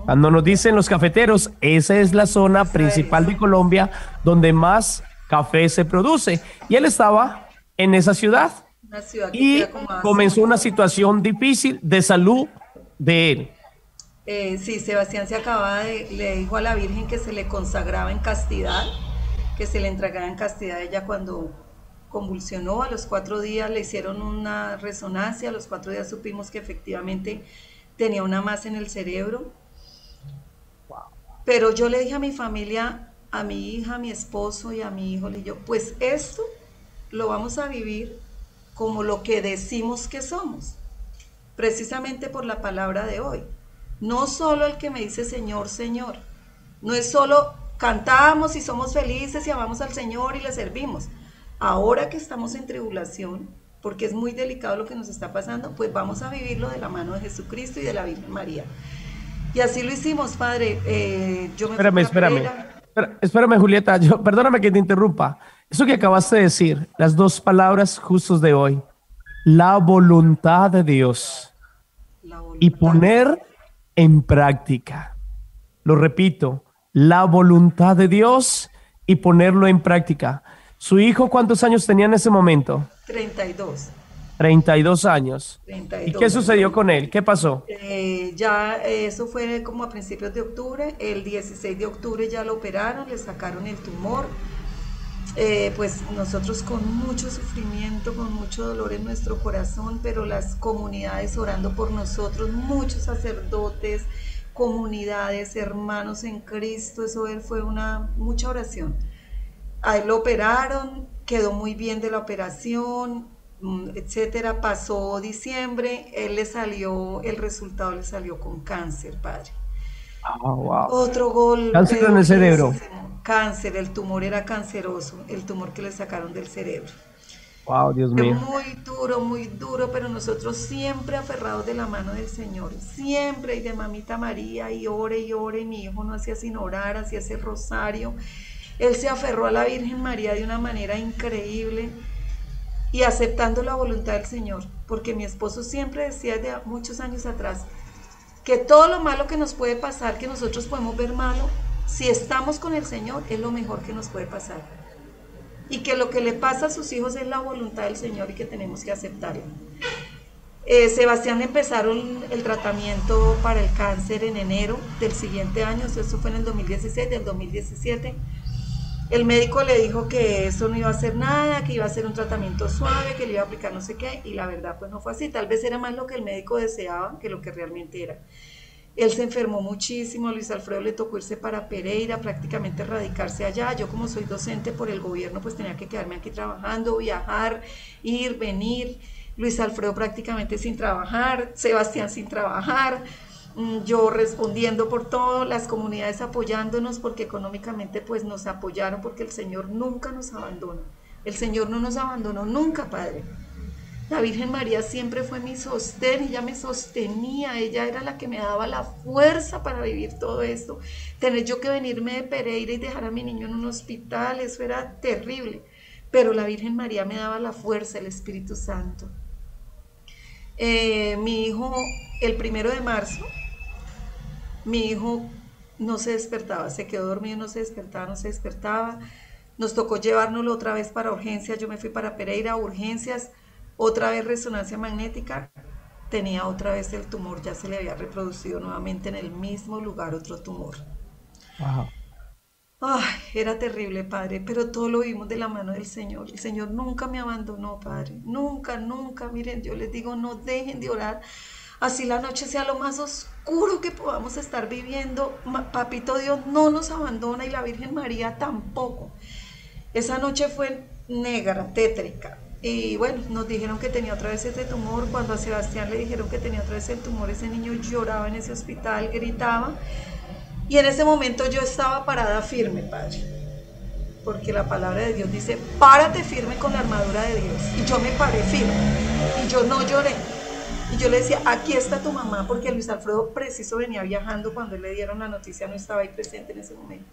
S2: Cuando nos dicen los cafeteros, esa es la zona principal de Colombia donde más café se produce. Y él estaba en esa ciudad. y comenzó una situación difícil de salud de él.
S3: Eh, sí, Sebastián se acaba de, le dijo a la Virgen que se le consagraba en castidad, que se le entregaba en castidad a ella cuando convulsionó, a los cuatro días le hicieron una resonancia, a los cuatro días supimos que efectivamente tenía una masa en el cerebro. Pero yo le dije a mi familia, a mi hija, a mi esposo y a mi hijo, le yo, pues esto lo vamos a vivir como lo que decimos que somos, precisamente por la palabra de hoy. No solo el que me dice Señor, Señor, no es solo cantamos y somos felices y amamos al Señor y le servimos. Ahora que estamos en tribulación, porque es muy delicado lo que nos está pasando, pues vamos a vivirlo de la mano de Jesucristo y de la Virgen María. Y así lo hicimos, Padre. Eh, yo me
S2: espérame, espérame. Espérame, Julieta, yo, perdóname que te interrumpa. Eso que acabaste de decir, las dos palabras justos de hoy, la voluntad de Dios y poner en práctica. Lo repito, la voluntad de Dios y ponerlo en práctica. ¿Su hijo cuántos años tenía en ese momento?
S3: 32.
S2: 32 años. ¿Y qué sucedió con él? ¿Qué pasó?
S3: Eh, ya eso fue como a principios de octubre. El 16 de octubre ya lo operaron, le sacaron el tumor. Eh, pues nosotros con mucho sufrimiento, con mucho dolor en nuestro corazón, pero las comunidades orando por nosotros, muchos sacerdotes, comunidades, hermanos en Cristo, eso fue una mucha oración. A él lo operaron, quedó muy bien de la operación, Mm, etcétera, pasó diciembre, él le salió, el resultado le salió con cáncer, padre.
S2: Ah,
S3: Otro gol.
S2: Cáncer en el cerebro.
S3: Cáncer, el tumor era canceroso, el tumor que le sacaron del cerebro.
S2: Wow, Dios mío.
S3: Muy duro, muy duro, pero nosotros siempre aferrados de la mano del Señor, siempre, y de mamita María, y ore y ore, mi hijo no hacía sin orar, hacía ese rosario. Él se aferró a la Virgen María de una manera increíble y aceptando la voluntad del Señor, porque mi esposo siempre decía de muchos años atrás que todo lo malo que nos puede pasar, que nosotros podemos ver malo, si estamos con el Señor, es lo mejor que nos puede pasar. Y que lo que le pasa a sus hijos es la voluntad del Señor y que tenemos que aceptarlo. Eh, Sebastián empezaron el tratamiento para el cáncer en enero del siguiente año, eso fue en el 2016, del 2017 el médico le dijo que eso no iba a hacer nada, que iba a ser un tratamiento suave, que le iba a aplicar no sé qué, y la verdad pues no fue así. Tal vez era más lo que el médico deseaba que lo que realmente era. Él se enfermó muchísimo, Luis Alfredo le tocó irse para Pereira, prácticamente radicarse allá. Yo como soy docente por el gobierno, pues tenía que quedarme aquí trabajando, viajar, ir, venir. Luis Alfredo prácticamente sin trabajar, Sebastián sin trabajar. Mm, yo respondiendo por todo, las comunidades apoyándonos porque económicamente pues nos apoyaron porque el Señor nunca nos abandona. El Señor no nos abandonó nunca, Padre. La Virgen María siempre fue mi sostén, ella me sostenía, ella era la que me daba la fuerza para vivir todo esto. Tener yo que venirme de Pereira y dejar a mi niño en un hospital, eso era terrible. Pero la Virgen María me daba la fuerza, el Espíritu Santo. Eh, mi hijo, el primero de marzo, mi hijo no se despertaba, se quedó dormido, no se despertaba, no se despertaba. Nos tocó llevárnoslo otra vez para urgencias. Yo me fui para Pereira, urgencias, otra vez resonancia magnética. Tenía otra vez el tumor, ya se le había reproducido nuevamente en el mismo lugar otro tumor. Ay, era terrible, Padre, pero todo lo vimos de la mano del Señor. El Señor nunca me abandonó, Padre. Nunca, nunca. Miren, yo les digo, no dejen de orar así la noche sea lo más oscuro que podamos estar viviendo, Papito Dios no nos abandona y la Virgen María tampoco. Esa noche fue negra, tétrica. Y bueno, nos dijeron que tenía otra vez ese tumor. Cuando a Sebastián le dijeron que tenía otra vez el tumor, ese niño lloraba en ese hospital, gritaba. Y en ese momento yo estaba parada firme, Padre. Porque la palabra de Dios dice, párate firme con la armadura de Dios. Y yo me paré firme. Y yo no lloré. Y yo le decía, aquí está tu mamá, porque Luis Alfredo preciso venía viajando cuando le dieron la noticia, no estaba ahí presente en ese momento.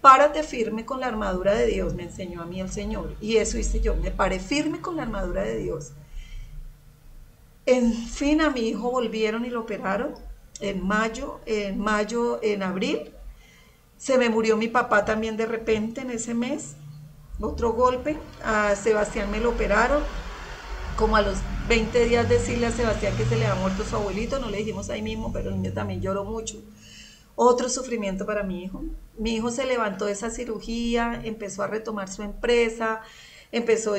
S3: Párate firme con la armadura de Dios, me enseñó a mí el Señor. Y eso hice yo, me paré firme con la armadura de Dios. En fin, a mi hijo volvieron y lo operaron en mayo, en mayo, en abril. Se me murió mi papá también de repente en ese mes. Otro golpe. A Sebastián me lo operaron como a los 20 días decirle a Sebastián que se le ha muerto su abuelito, no le dijimos ahí mismo, pero el niño también lloró mucho. Otro sufrimiento para mi hijo. Mi hijo se levantó de esa cirugía, empezó a retomar su empresa, empezó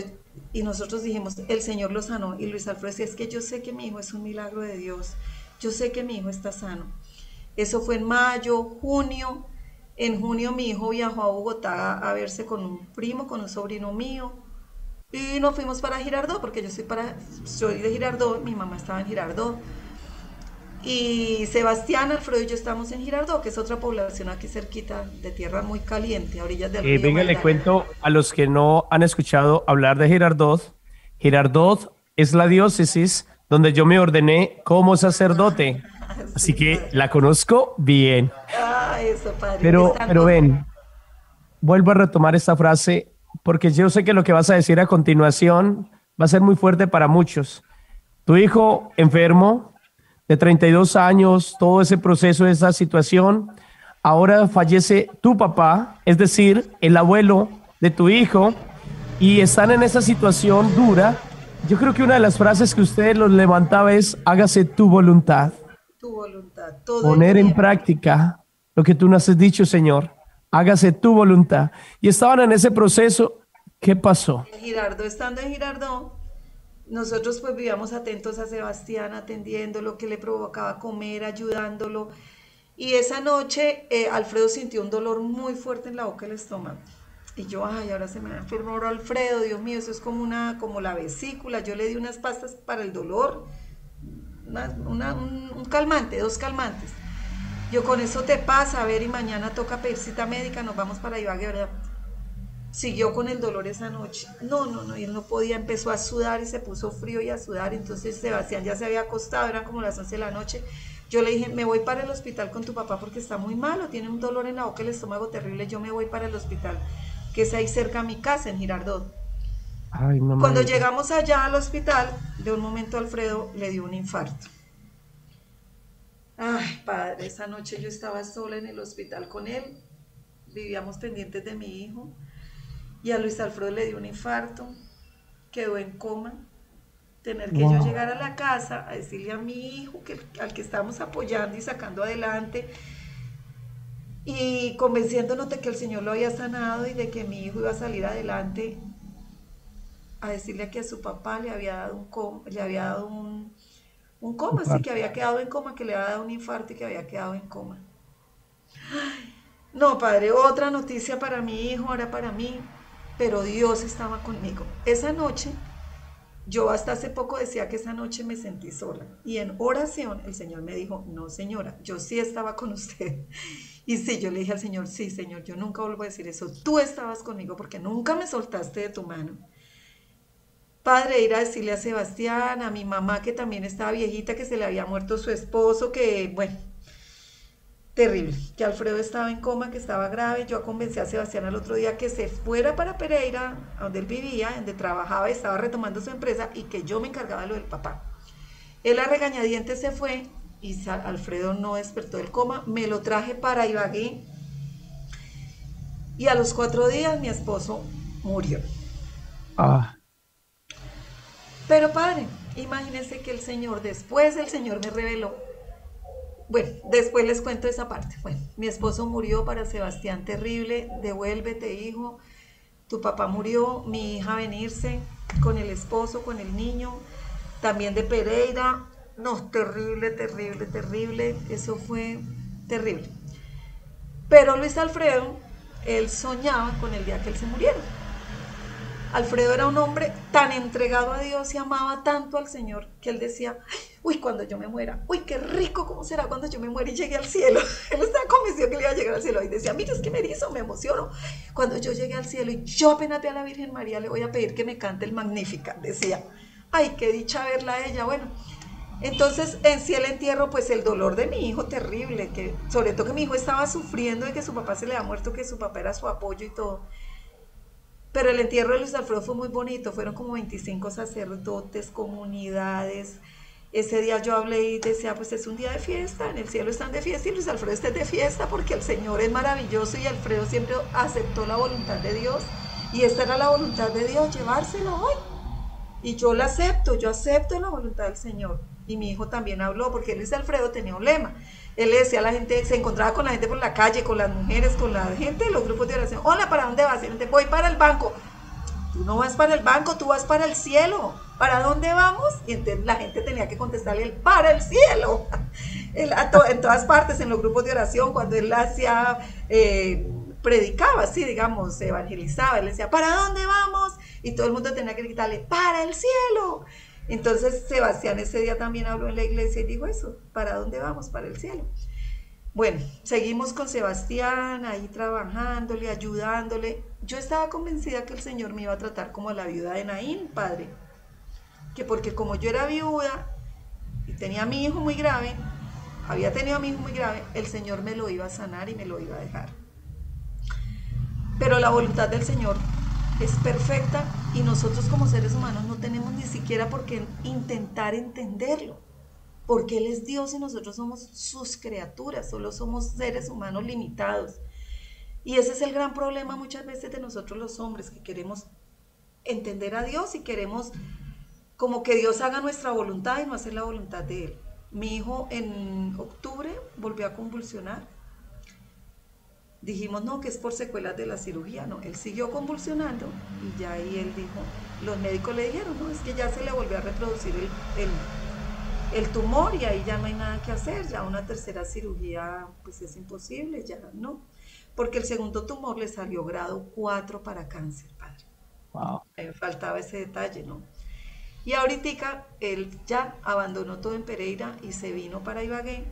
S3: y nosotros dijimos, el Señor lo sanó. Y Luis Alfredo decía, es que yo sé que mi hijo es un milagro de Dios, yo sé que mi hijo está sano. Eso fue en mayo, junio. En junio mi hijo viajó a Bogotá a verse con un primo, con un sobrino mío Y nos fuimos para Girardot, porque yo soy, para, soy de Girardot, mi mamá estaba en Girardot. Y Sebastián, Alfredo y yo estamos en Girardot, que es otra población aquí cerquita de tierra muy caliente, a orillas del
S2: eh, Venga, le cuento a los que no han escuchado hablar de Girardot. Girardot es la diócesis donde yo me ordené como sacerdote. Así que la conozco bien.
S3: Ah, eso, padre.
S2: Pero, pero ven, vuelvo a retomar esta frase porque yo sé que lo que vas a decir a continuación va a ser muy fuerte para muchos. Tu hijo enfermo, de 32 años, todo ese proceso, esa situación, ahora fallece tu papá, es decir, el abuelo de tu hijo, y están en esa situación dura. Yo creo que una de las frases que usted los levantaba es, hágase tu voluntad.
S3: Tu voluntad.
S2: Poner en práctica lo que tú nos has dicho, Señor hágase tu voluntad. Y estaban en ese proceso, ¿qué pasó?
S3: En Girardot, estando en Girardot, nosotros pues vivíamos atentos a Sebastián, atendiendo lo que le provocaba comer, ayudándolo. Y esa noche eh, Alfredo sintió un dolor muy fuerte en la boca del estómago. Y yo, ay, ahora se me enfermó Alfredo, Dios mío, eso es como una, como la vesícula. Yo le di unas pastas para el dolor, un calmante, dos calmantes. Yo con eso te pasa, a ver, y mañana toca pedir cita médica, nos vamos para Ibagué, ¿verdad? Siguió con el dolor esa noche. No, no, no, y él no podía, empezó a sudar y se puso frío y a sudar. Entonces Sebastián ya se había acostado, eran como las 11 de la noche. Yo le dije, me voy para el hospital con tu papá porque está muy malo, tiene un dolor en la boca, el estómago terrible. Yo me voy para el hospital, que es ahí cerca a mi casa, en Girardot. Ay, Cuando llegamos allá al hospital, de un momento Alfredo le dio un infarto. Ay, padre, esa noche yo estaba sola en el hospital con él, vivíamos pendientes de mi hijo, y a Luis Alfredo le dio un infarto, quedó en coma, tener que yo llegar a la casa a decirle a mi hijo, que, al que estábamos apoyando y sacando adelante, y convenciéndonos de que el Señor lo había sanado y de que mi hijo iba a salir adelante, a decirle que a su papá le había dado un, le había dado un un coma, sí, que había quedado en coma, que le había dado un infarto y que había quedado en coma. no, padre, otra noticia para mi hijo, ahora para mí, pero Dios estaba conmigo. Esa noche, yo hasta hace poco decía que esa noche me sentí sola. Y en oración el Señor me dijo, no señora, yo sí estaba con usted. Y sí, yo le dije al Señor, sí, Señor, yo nunca vuelvo a decir eso. Tú estabas conmigo porque nunca me soltaste de tu mano. Padre, ir a decirle a Sebastián, a mi mamá que también estaba viejita, que se le había muerto su esposo, que bueno, terrible, que Alfredo estaba en coma, que estaba grave. Yo convencí a Sebastián al otro día que se fuera para Pereira, donde él vivía, donde trabajaba, estaba retomando su empresa y que yo me encargaba de lo del papá. Él a regañadientes se fue y Alfredo no despertó del coma, me lo traje para Ibagué y a los cuatro días mi esposo murió. Ah. Pero padre, imagínense que el Señor, después el Señor me reveló. Bueno, después les cuento esa parte. Bueno, mi esposo murió para Sebastián terrible, devuélvete hijo, tu papá murió, mi hija venirse con el esposo, con el niño, también de Pereira. No, terrible, terrible, terrible. Eso fue terrible. Pero Luis Alfredo, él soñaba con el día que él se muriera. Alfredo era un hombre tan entregado a Dios y amaba tanto al Señor que él decía, uy, cuando yo me muera, uy, qué rico cómo será cuando yo me muera y llegue al cielo. Él estaba convencido que le iba a llegar al cielo y decía, mira, es que me erizo, me emociono. Cuando yo llegue al cielo y yo apenas vea a la Virgen María, le voy a pedir que me cante el Magnífica, decía. Ay, qué dicha verla a ella. Bueno, entonces, en sí el entierro, pues el dolor de mi hijo terrible, que sobre todo que mi hijo estaba sufriendo de que su papá se le ha muerto, que su papá era su apoyo y todo. Pero el entierro de Luis Alfredo fue muy bonito, fueron como 25 sacerdotes, comunidades. Ese día yo hablé y decía, pues es un día de fiesta, en el cielo están de fiesta y Luis Alfredo está de fiesta porque el Señor es maravilloso y Alfredo siempre aceptó la voluntad de Dios. Y esta era la voluntad de Dios, llevárselo hoy. Y yo la acepto, yo acepto la voluntad del Señor. Y mi hijo también habló, porque Luis Alfredo tenía un lema. Él le decía a la gente, se encontraba con la gente por la calle, con las mujeres, con la gente de los grupos de oración. Hola, ¿para dónde vas? Y la voy para el banco. Tú no vas para el banco, tú vas para el cielo. ¿Para dónde vamos? Y entonces la gente tenía que contestarle el para el cielo. en todas partes, en los grupos de oración, cuando él hacía eh, predicaba, sí, digamos, evangelizaba, él decía, ¿para dónde vamos? Y todo el mundo tenía que gritarle, para el cielo. Entonces Sebastián ese día también habló en la iglesia y dijo eso, ¿para dónde vamos? Para el cielo. Bueno, seguimos con Sebastián ahí trabajándole, ayudándole. Yo estaba convencida que el Señor me iba a tratar como la viuda de Naín, padre. Que porque como yo era viuda y tenía a mi hijo muy grave, había tenido a mi hijo muy grave, el Señor me lo iba a sanar y me lo iba a dejar. Pero la voluntad del Señor es perfecta y nosotros como seres humanos no tenemos ni siquiera por qué intentar entenderlo, porque Él es Dios y nosotros somos sus criaturas, solo somos seres humanos limitados. Y ese es el gran problema muchas veces de nosotros los hombres, que queremos entender a Dios y queremos como que Dios haga nuestra voluntad y no hacer la voluntad de Él. Mi hijo en octubre volvió a convulsionar dijimos, no, que es por secuelas de la cirugía, no, él siguió convulsionando y ya ahí él dijo, los médicos le dijeron, no, es que ya se le volvió a reproducir el, el, tumor y ahí ya no hay nada que hacer, ya una tercera cirugía pues es imposible, ya no, porque el segundo tumor le salió grado 4 para cáncer, padre. Wow. faltaba ese detalle, ¿no? Y ahorita él ya abandonó todo en Pereira y se vino para Ibagué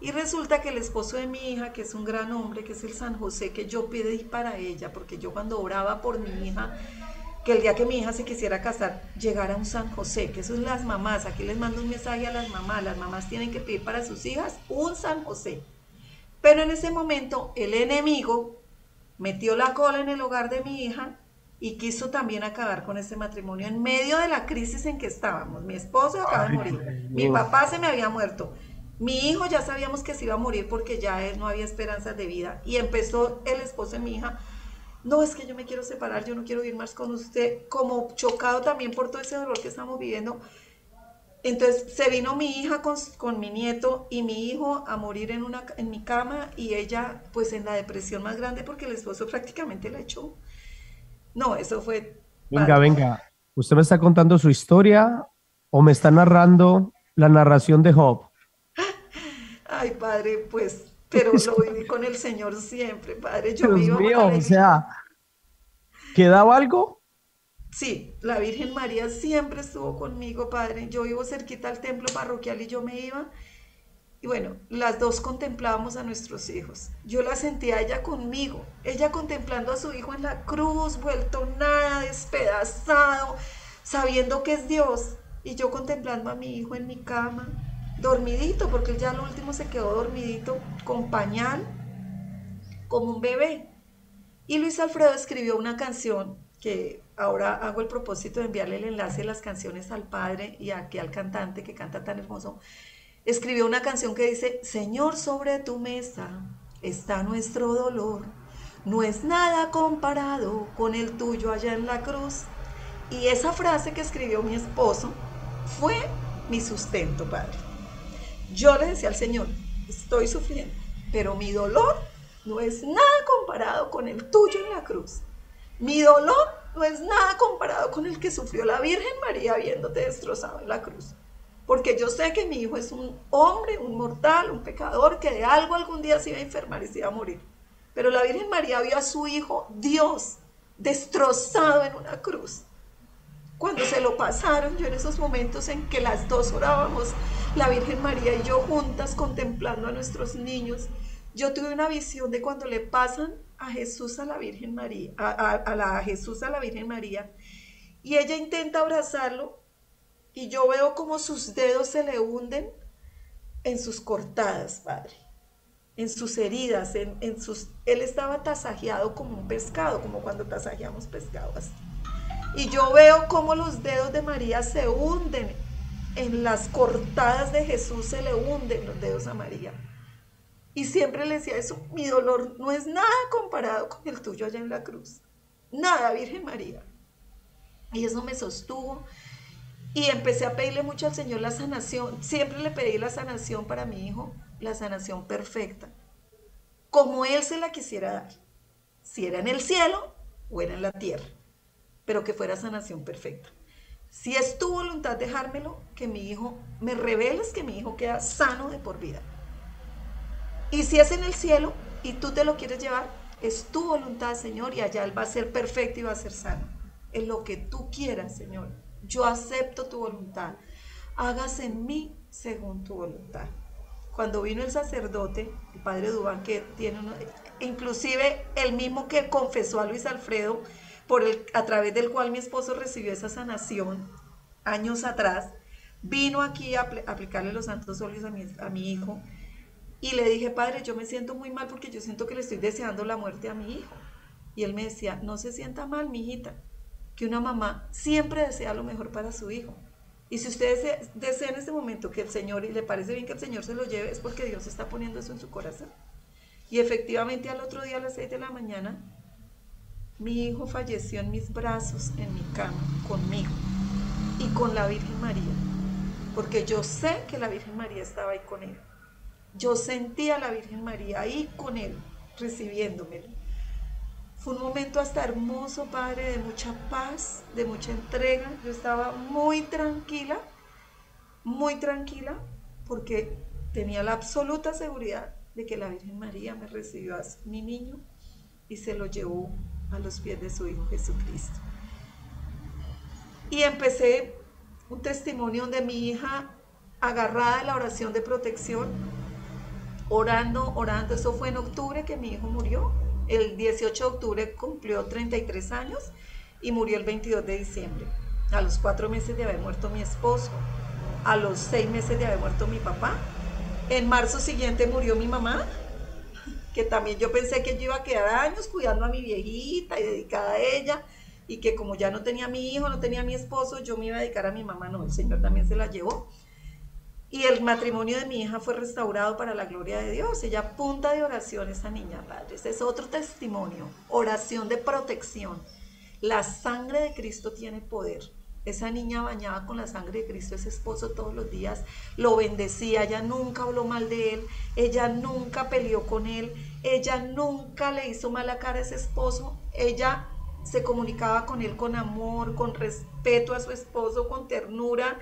S3: y resulta que el esposo de mi hija, que es un gran hombre, que es el San José, que yo pedí para ella, porque yo cuando oraba por mi hija, que el día que mi hija se quisiera casar, llegara un San José, que eso es las mamás, aquí les mando un mensaje a las mamás, las mamás tienen que pedir para sus hijas un San José. Pero en ese momento el enemigo metió la cola en el hogar de mi hija y quiso también acabar con ese matrimonio en medio de la crisis en que estábamos. Mi esposo acaba de morir, mi papá se me había muerto, mi hijo ya sabíamos que se iba a morir porque ya él no había esperanzas de vida. Y empezó el esposo de mi hija, no, es que yo me quiero separar, yo no quiero vivir más con usted, como chocado también por todo ese dolor que estamos viviendo. Entonces se vino mi hija con, mi nieto y mi hijo a morir en, una, en mi cama y ella pues en la depresión más grande porque el esposo prácticamente la echó. No, eso fue...
S2: Venga, venga, ¿usted me está contando su historia o me está narrando la narración de Job?
S3: Ay, padre, pues, pero lo viví con el Señor siempre, padre. Yo
S2: Dios mío, o sea, ¿quedaba algo?
S3: Sí, la Virgen María siempre estuvo conmigo, padre. Yo vivo cerquita al templo parroquial y yo me iba. Y bueno, las dos contemplábamos a nuestros hijos. Yo la sentía ella conmigo, ella contemplando a su hijo en la cruz, vuelto nada, despedazado, sabiendo que es Dios. Y yo contemplando a mi hijo en mi cama, dormidito, porque ya lo último se quedó dormidito con pañal, como un bebé. Y Luis Alfredo escribió una canción que ahora hago el propósito de enviarle el enlace de las canciones al padre y aquí al cantante que canta tan hermoso. Escribió una canción que dice, Señor, sobre tu mesa está nuestro dolor, no es nada comparado con el tuyo allá en la cruz. Y esa frase que escribió mi esposo fue mi sustento, Padre. Yo le decía al Señor, estoy sufriendo, pero mi dolor no es nada comparado con el tuyo en la cruz. Mi dolor no es nada comparado con el que sufrió la Virgen María viéndote destrozado en la cruz. Porque yo sé que mi hijo es un hombre, un mortal, un pecador, que de algo algún día se iba a enfermar y se iba a morir. Pero la Virgen María vio a su hijo, Dios, destrozado en una cruz. Cuando se lo pasaron, yo en esos momentos en que las dos orábamos, la Virgen María y yo juntas contemplando a nuestros niños, yo tuve una visión de cuando le pasan a Jesús a la Virgen María, a, la Jesús a la Virgen María, y ella intenta abrazarlo y yo veo como sus dedos se le hunden en sus cortadas, Padre, en sus heridas, en, en sus... Él estaba tasajeado como un pescado, como cuando tasajeamos pescados. Y yo veo como los dedos de María se hunden en las cortadas de Jesús se le hunden los dedos a María. Y siempre le decía eso, mi dolor no es nada comparado con el tuyo allá en la cruz. Nada, Virgen María. Y eso me sostuvo. Y empecé a pedirle mucho al Señor la sanación. Siempre le pedí la sanación para mi hijo, la sanación perfecta. Como Él se la quisiera dar. Si era en el cielo o era en la tierra. Pero que fuera sanación perfecta. Si es tu voluntad dejármelo, que mi hijo, me reveles que mi hijo queda sano de por vida. Y si es en el cielo y tú te lo quieres llevar, Es tu voluntad, Señor, y allá Él va a ser perfecto y va a ser sano. En lo que tú quieras, Señor. Yo acepto tu voluntad. Hágase en mí según tu voluntad. Cuando vino el sacerdote, el padre Dubán, que tiene uno, inclusive el mismo que confesó a Luis Alfredo, por el, a través del cual mi esposo recibió esa sanación años atrás, vino aquí a aplicarle los santos óleos a mi, a mi hijo y le dije, padre, yo me siento muy mal porque yo siento que le estoy deseando la muerte a mi hijo. Y él me decía, no se sienta mal, mi hijita, que una mamá siempre desea lo mejor para su hijo. Y si usted desea en este momento que el Señor, y le parece bien que el Señor se lo lleve, es porque Dios está poniendo eso en su corazón. Y efectivamente al otro día a las 6 de la mañana, mi hijo falleció en mis brazos, en mi cama, conmigo y con la Virgen María. Porque yo sé que la Virgen María estaba ahí con él. Yo sentía a la Virgen María ahí con él, recibiéndome. Fue un momento hasta hermoso, Padre, de mucha paz, de mucha entrega. Yo estaba muy tranquila, muy tranquila, porque tenía la absoluta seguridad de que la Virgen María me recibió a mi niño y se lo llevó a los pies de su Hijo Jesucristo. Y empecé un testimonio de mi hija agarrada de la oración de protección, orando, orando. Eso fue en octubre que mi hijo murió. El 18 de octubre cumplió 33 años y murió el 22 de diciembre. A los cuatro meses de haber muerto mi esposo, a los seis meses de haber muerto mi papá. En marzo siguiente murió mi mamá, que también yo pensé que yo iba a quedar años cuidando a mi viejita y dedicada a ella, y que como ya no tenía a mi hijo, no tenía a mi esposo, yo me iba a dedicar a mi mamá. No, el Señor también se la llevó. Y el matrimonio de mi hija fue restaurado para la gloria de Dios. Ella punta de oración, esta niña, padre. Ese es otro testimonio. Oración de protección. La sangre de Cristo tiene poder. Esa niña bañaba con la sangre de Cristo, ese esposo todos los días lo bendecía, ella nunca habló mal de él, ella nunca peleó con él, ella nunca le hizo mala cara a ese esposo, ella se comunicaba con él con amor, con respeto a su esposo, con ternura.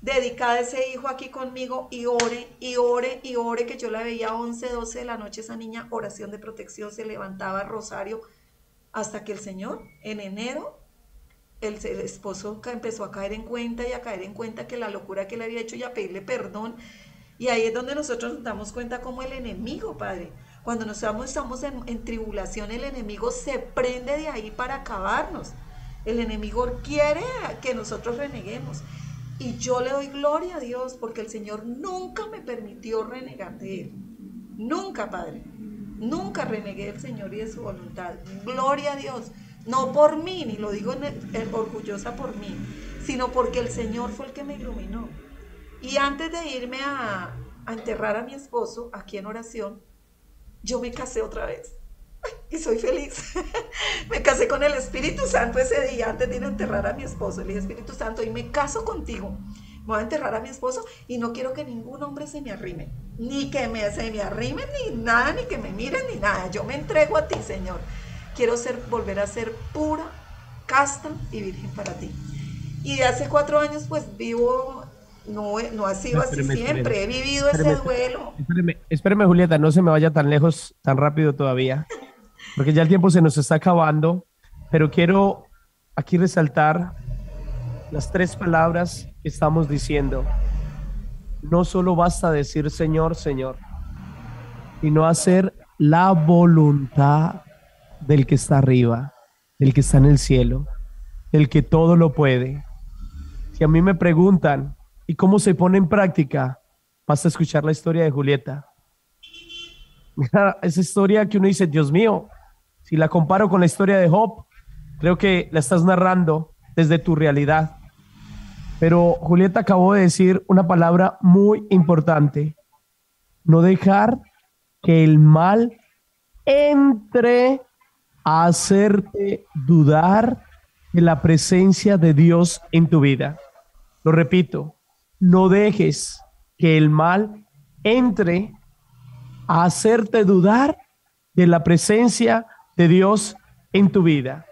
S3: Dedicada a ese hijo aquí conmigo y ore, y ore, y ore, que yo la veía 11, 12 de la noche, esa niña, oración de protección, se levantaba rosario, hasta que el Señor, en enero, el, esposo empezó a caer en cuenta y a caer en cuenta que la locura que le había hecho y a pedirle perdón. Y ahí es donde nosotros nos damos cuenta como el enemigo, Padre. Cuando nos estamos, en, en tribulación, el enemigo se prende de ahí para acabarnos. El enemigo quiere que nosotros reneguemos. Y yo le doy gloria a Dios porque el Señor nunca me permitió renegar de Él. Nunca, Padre. Nunca renegué del Señor y de su voluntad. Gloria a Dios. No por mí, ni lo digo orgullosa por mí, sino porque el Señor fue el que me iluminó. Y antes de irme a, enterrar a mi esposo aquí en oración, yo me casé otra vez y soy feliz. me casé con el Espíritu Santo ese día antes de ir a enterrar a mi esposo. Le dije, Espíritu Santo, y me caso contigo. Voy a enterrar a mi esposo y no quiero que ningún hombre se me arrime. Ni que me, se me arrime, ni nada, ni que me miren, ni nada. Yo me entrego a ti, Señor. Quiero ser, volver a ser pura, casta y virgen para ti. Y de hace cuatro años, pues vivo no, no ha sido así siempre, he vivido ese duelo.
S2: Espéreme, Julieta, no se me vaya tan lejos, tan rápido todavía, porque ya el tiempo se nos está acabando, pero quiero aquí resaltar las tres palabras que estamos diciendo. No solo basta decir Señor, Señor, sino hacer la voluntad del que está arriba, del que está en el cielo, del que todo lo puede. Si a mí me preguntan, ¿Y cómo se pone en práctica? Vas a escuchar la historia de Julieta. esa historia que uno dice, Dios mío, si la comparo con la historia de Job, creo que la estás narrando desde tu realidad. Pero Julieta acabó de decir una palabra muy importante. No dejar que el mal entre a hacerte dudar de la presencia de Dios en tu vida. Lo repito, no dejes que el mal entre a hacerte dudar de la presencia de Dios en tu vida.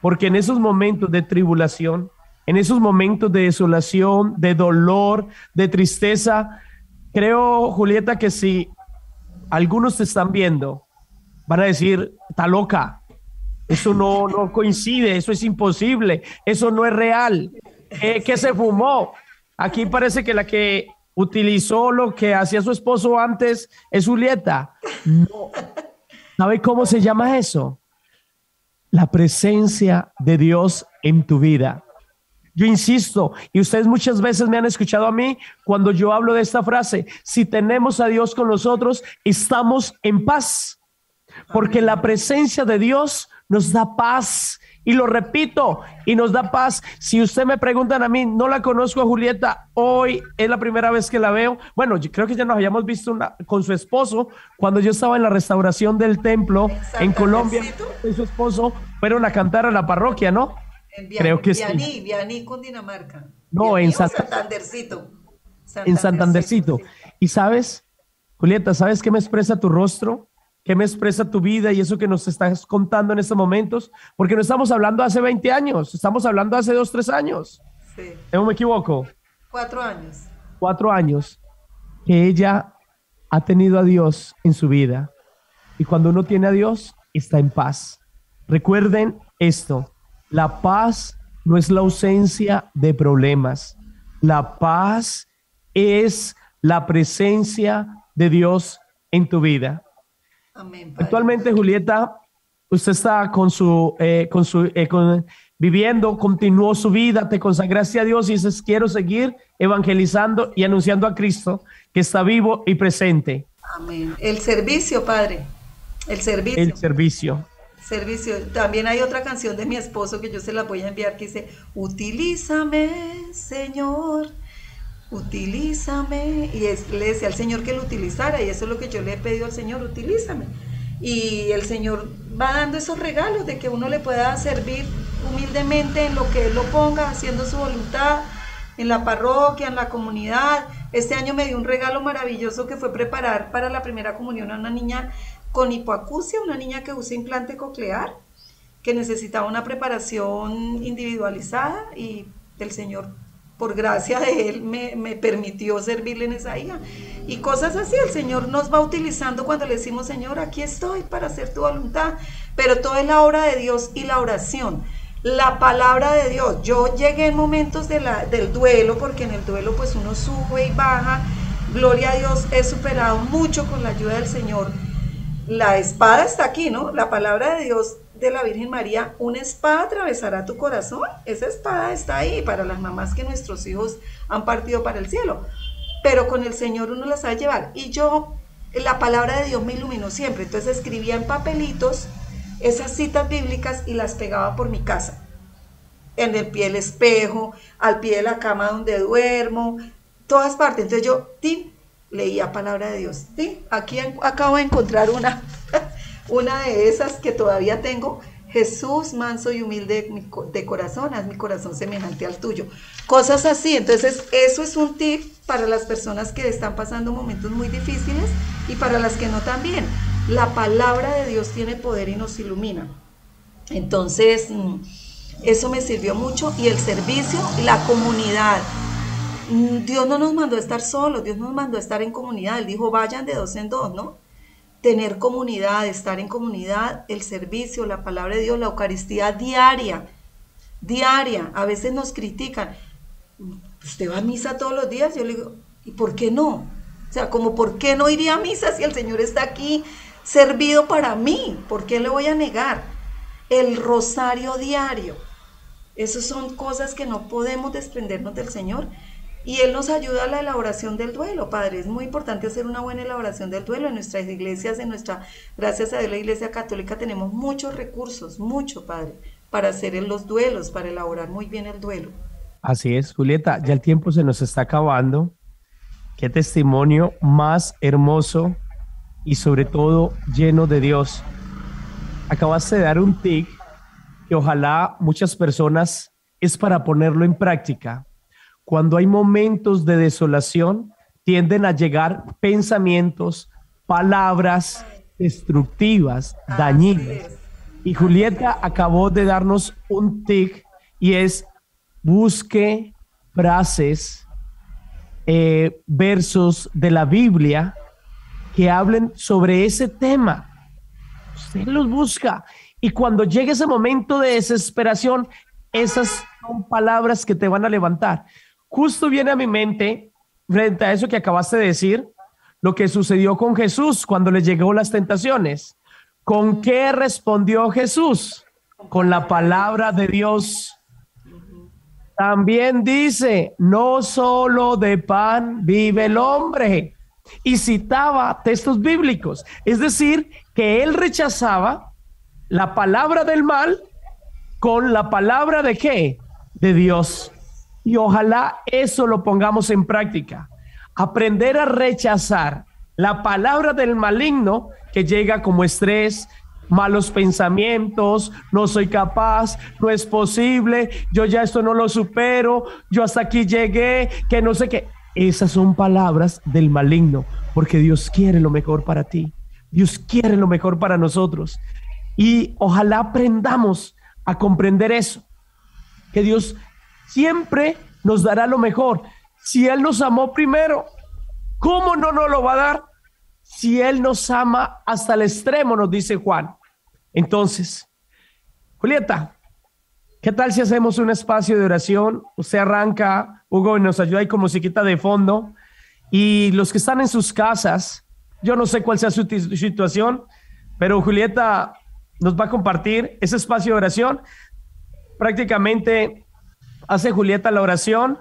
S2: Porque en esos momentos de tribulación, en esos momentos de desolación, de dolor, de tristeza, creo, Julieta, que si algunos te están viendo van a decir, está loca, eso no, no coincide, eso es imposible, eso no es real. ¿Qué se fumó? Aquí parece que la que utilizó lo que hacía su esposo antes es Julieta. No. ¿Sabe cómo se llama eso? La presencia de Dios en tu vida. Yo insisto, y ustedes muchas veces me han escuchado a mí cuando yo hablo de esta frase, si tenemos a Dios con nosotros, estamos en paz, porque la presencia de Dios nos da paz. Y lo repito, y nos da paz. Si usted me preguntan a mí, no la conozco a Julieta, hoy es la primera vez que la veo. Bueno, yo creo que ya nos habíamos visto una, con su esposo cuando yo estaba en la restauración del templo en Colombia. Y su esposo fueron a cantar a la parroquia, ¿no?
S3: En Creo que Vianí, Vianí, Cundinamarca.
S2: No, en Santandercito. En Santandercito. Y sabes, Julieta, ¿sabes qué me expresa tu rostro? ¿Qué me expresa tu vida y eso que nos estás contando en estos momentos? Porque no estamos hablando hace 20 años, estamos hablando hace dos, tres años. Sí. ¿No me equivoco?
S3: Cuatro años.
S2: Cuatro años que ella ha tenido a Dios en su vida. Y cuando uno tiene a Dios, está en paz. Recuerden esto, la paz no es la ausencia de problemas. La paz es la presencia de Dios en tu vida. Actualmente, Julieta, usted está con su, eh, con su, eh, viviendo, continuó su vida, te consagraste a Dios y dices, quiero seguir evangelizando y anunciando a Cristo que está vivo y presente.
S3: Amén. El servicio, Padre. El servicio.
S2: El servicio.
S3: Servicio. También hay otra canción de mi esposo que yo se la voy a enviar que dice, utilízame, Señor utilízame. Y le decía al Señor que lo utilizara, y eso es lo que yo le he pedido al Señor, utilízame. Y el Señor va dando esos regalos de que uno le pueda servir humildemente en lo que Él lo ponga, haciendo su voluntad, en la parroquia, en la comunidad. Este año me dio un regalo maravilloso que fue preparar para la primera comunión a una niña con hipoacusia, una niña que usa implante coclear, que necesitaba una preparación individualizada y el Señor por gracia de Él, me, permitió servirle en esa hija. Y cosas así, el Señor nos va utilizando cuando le decimos, Señor, aquí estoy para hacer tu voluntad. Pero todo es la obra de Dios y la oración. La palabra de Dios. Yo llegué en momentos de la, del duelo, porque en el duelo pues uno sube y baja. Gloria a Dios, he superado mucho con la ayuda del Señor. La espada está aquí, ¿no? La palabra de Dios de la Virgen María, una espada atravesará tu corazón. Esa espada está ahí para las mamás que nuestros hijos han partido para el cielo. Pero con el Señor uno la sabe llevar. Y yo, la palabra de Dios me iluminó siempre. Entonces escribía en papelitos esas citas bíblicas y las pegaba por mi casa. En el pie del espejo, al pie de la cama donde duermo, todas partes. Entonces yo, ti, leía palabra de Dios. ¿sí? Aquí acabo de encontrar una una de esas que todavía tengo, Jesús manso y humilde de corazón, haz mi corazón semejante al tuyo. Cosas así, entonces eso es un tip para las personas que están pasando momentos muy difíciles y para las que no también. La palabra de Dios tiene poder y nos ilumina. Entonces, mm, eso me sirvió mucho y el servicio, la comunidad. Mm, Dios no nos mandó a estar solos, Dios nos mandó a estar en comunidad. Él dijo, vayan de dos en dos, ¿no? Tener comunidad, estar en comunidad, el servicio, la palabra de Dios, la Eucaristía diaria, diaria. A veces nos critican, usted va a misa todos los días, yo le digo, ¿y por qué no? O sea, como por qué no iría a misa si el Señor está aquí servido para mí, ¿por qué le voy a negar? El rosario diario. Esas son cosas que no podemos desprendernos del Señor y Él nos ayuda a la elaboración del duelo, Padre. Es muy importante hacer una buena elaboración del duelo. En nuestras iglesias, en nuestra, gracias a Dios, la Iglesia Católica, tenemos muchos recursos, mucho, Padre, para hacer los duelos, para elaborar muy bien el duelo.
S2: Así es, Julieta, ya el tiempo se nos está acabando. Qué testimonio más hermoso y sobre todo lleno de Dios. Acabaste de dar un tic que ojalá muchas personas es para ponerlo en práctica cuando hay momentos de desolación, tienden a llegar pensamientos, palabras destructivas, dañinas. Y Julieta acabó de darnos un tic y es busque frases, eh, versos de la Biblia que hablen sobre ese tema. usted los busca. Y cuando llegue ese momento de desesperación, esas son palabras que te van a levantar. Justo viene a mi mente, frente a eso que acabaste de decir, lo que sucedió con Jesús cuando le llegó las tentaciones. ¿Con qué respondió Jesús? Con la palabra de Dios. También dice, no solo de pan vive el hombre. Y citaba textos bíblicos. Es decir, que él rechazaba la palabra del mal con la palabra de qué? De Dios. Y ojalá eso lo pongamos en práctica. Aprender a rechazar la palabra del maligno que llega como estrés, malos pensamientos, no soy capaz, no es posible, yo ya esto no lo supero, yo hasta aquí llegué, que no sé qué. Esas son palabras del maligno, porque Dios quiere lo mejor para ti. Dios quiere lo mejor para nosotros. Y ojalá aprendamos a comprender eso, que Dios siempre nos dará lo mejor. Si Él nos amó primero, ¿cómo no nos lo va a dar? Si Él nos ama hasta el extremo, nos dice Juan. Entonces, Julieta, ¿qué tal si hacemos un espacio de oración? Usted arranca, Hugo, y nos ayuda ahí como musiquita de fondo. Y los que están en sus casas, yo no sé cuál sea su situación, pero Julieta nos va a compartir ese espacio de oración. Prácticamente hace Julieta la oración,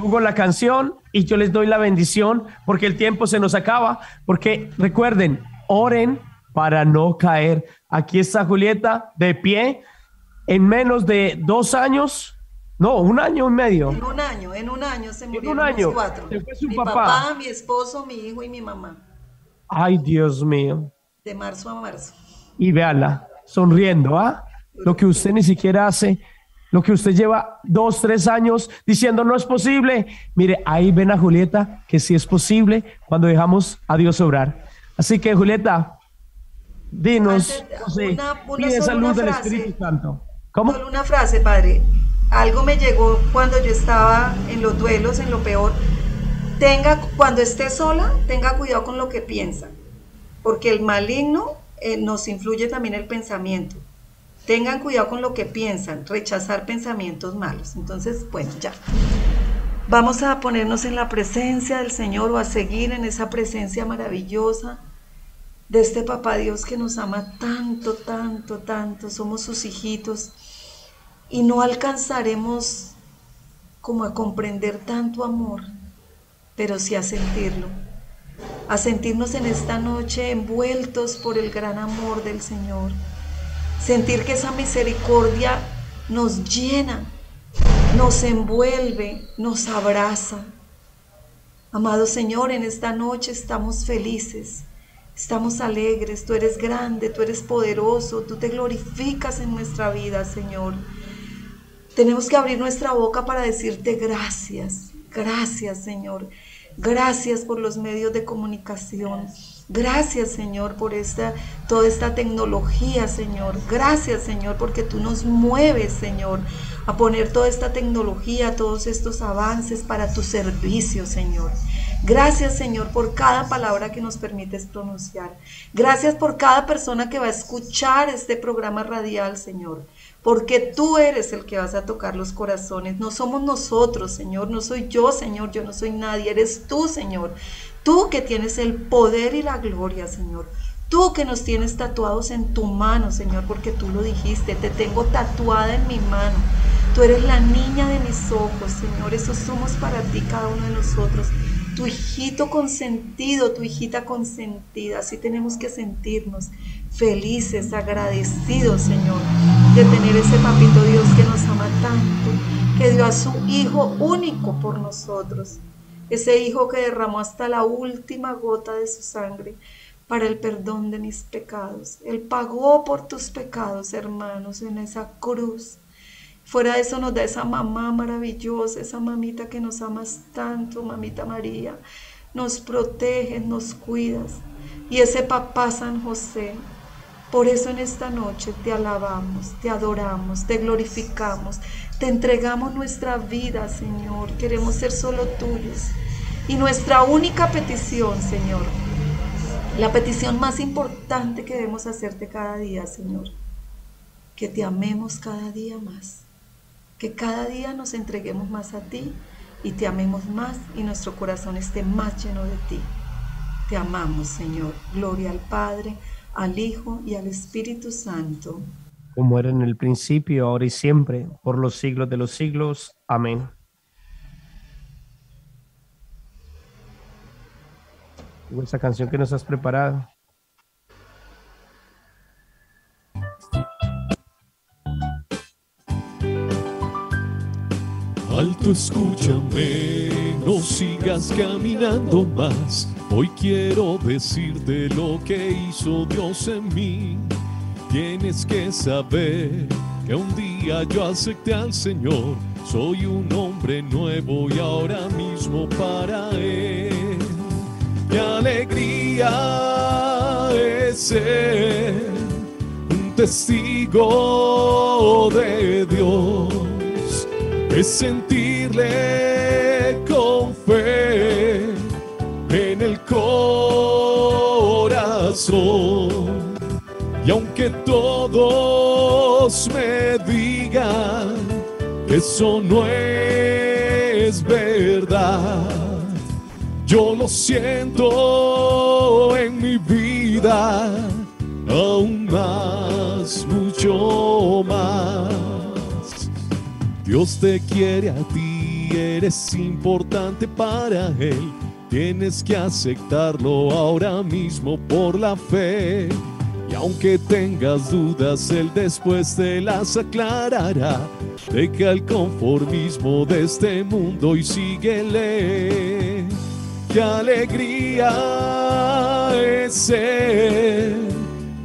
S2: Hugo la canción y yo les doy la bendición porque el tiempo se nos acaba. Porque recuerden, oren para no caer. Aquí está Julieta de pie en menos de dos años. No, un año y medio.
S3: En un año, en un año se murieron un año. cuatro. mi papá. mi esposo, mi hijo y mi mamá.
S2: Ay, Dios mío.
S3: De marzo a marzo.
S2: Y véala, sonriendo, ¿ah? Lo que usted ni siquiera hace, lo que usted lleva dos, tres años diciendo no es posible. Mire, ahí ven a Julieta que sí es posible cuando dejamos a Dios obrar. Así que, Julieta, dinos,
S3: una, salud del Espíritu Santo. ¿Cómo? una frase, padre. Algo me llegó cuando yo estaba en los duelos, en lo peor. Tenga, cuando esté sola, tenga cuidado con lo que piensa, porque el maligno eh, nos influye también el pensamiento. Tengan cuidado con lo que piensan, rechazar pensamientos malos. Entonces, bueno, ya. Vamos a ponernos en la presencia del Señor o a seguir en esa presencia maravillosa de este papá Dios que nos ama tanto, tanto, tanto. Somos sus hijitos y no alcanzaremos como a comprender tanto amor, pero sí a sentirlo a sentirnos en esta noche envueltos por el gran amor del Señor. Sentir que esa misericordia nos llena, nos envuelve, nos abraza. Amado Señor, en esta noche estamos felices, estamos alegres, tú eres grande, tú eres poderoso, tú te glorificas en nuestra vida, Señor. Tenemos que abrir nuestra boca para decirte gracias, gracias, Señor. Gracias por los medios de comunicación. Gracias, Señor, por esta, toda esta tecnología, Señor. Gracias, Señor, porque tú nos mueves, Señor, a poner toda esta tecnología, todos estos avances para tu servicio, Señor. Gracias, Señor, por cada palabra que nos permites pronunciar. Gracias por cada persona que va a escuchar este programa radial, Señor porque tú eres el que vas a tocar los corazones. No somos nosotros, Señor, no soy yo, Señor, yo no soy nadie, eres tú, Señor. Tú que tienes el poder y la gloria, Señor. Tú que nos tienes tatuados en tu mano, Señor, porque tú lo dijiste, te tengo tatuada en mi mano. Tú eres la niña de mis ojos, Señor. Eso somos para ti, cada uno de nosotros. Tu hijito consentido, tu hijita consentida. Así tenemos que sentirnos felices, agradecidos, Señor, de tener ese papito Dios que nos ama tanto, que dio a su Hijo único por nosotros, ese Hijo que derramó hasta la última gota de su sangre para el perdón de mis pecados. Él pagó por tus pecados, hermanos, en esa cruz. Fuera de eso nos da esa mamá maravillosa, esa mamita que nos amas tanto, mamita María. Nos proteges, nos cuidas. Y ese papá San José, por eso en esta noche te alabamos, te adoramos, te glorificamos, te entregamos nuestra vida, Señor. Queremos ser solo tuyos. Y nuestra única petición, Señor, La petición más importante que debemos hacerte cada día, Señor, que te amemos cada día más, que cada día nos entreguemos más a ti y te amemos más y nuestro corazón esté más lleno de ti. Te amamos, Señor. Gloria al Padre, al Hijo y al Espíritu Santo.
S2: Como era en el principio, ahora y siempre, por los siglos de los siglos. Amén. Esa canción que nos has preparado.
S1: Alto, escúchame, no sigas caminando más. Hoy quiero decirte lo que hizo Dios en mí. Tienes que saber que un día yo acepté al Señor. Soy un hombre nuevo y ahora mismo para Él. Mi alegría es ser un testigo de Dios es sentirle fe en el corazón. Y aunque todos me digan que eso no es verdad, yo lo siento en mi vida aún más, mucho más. Dios te quiere a ti, eres importante para Él. Tienes que aceptarlo ahora mismo por la fe. Y aunque tengas dudas, Él después te las aclarará. Deja el conformismo de este mundo y síguele. Qué alegría es ser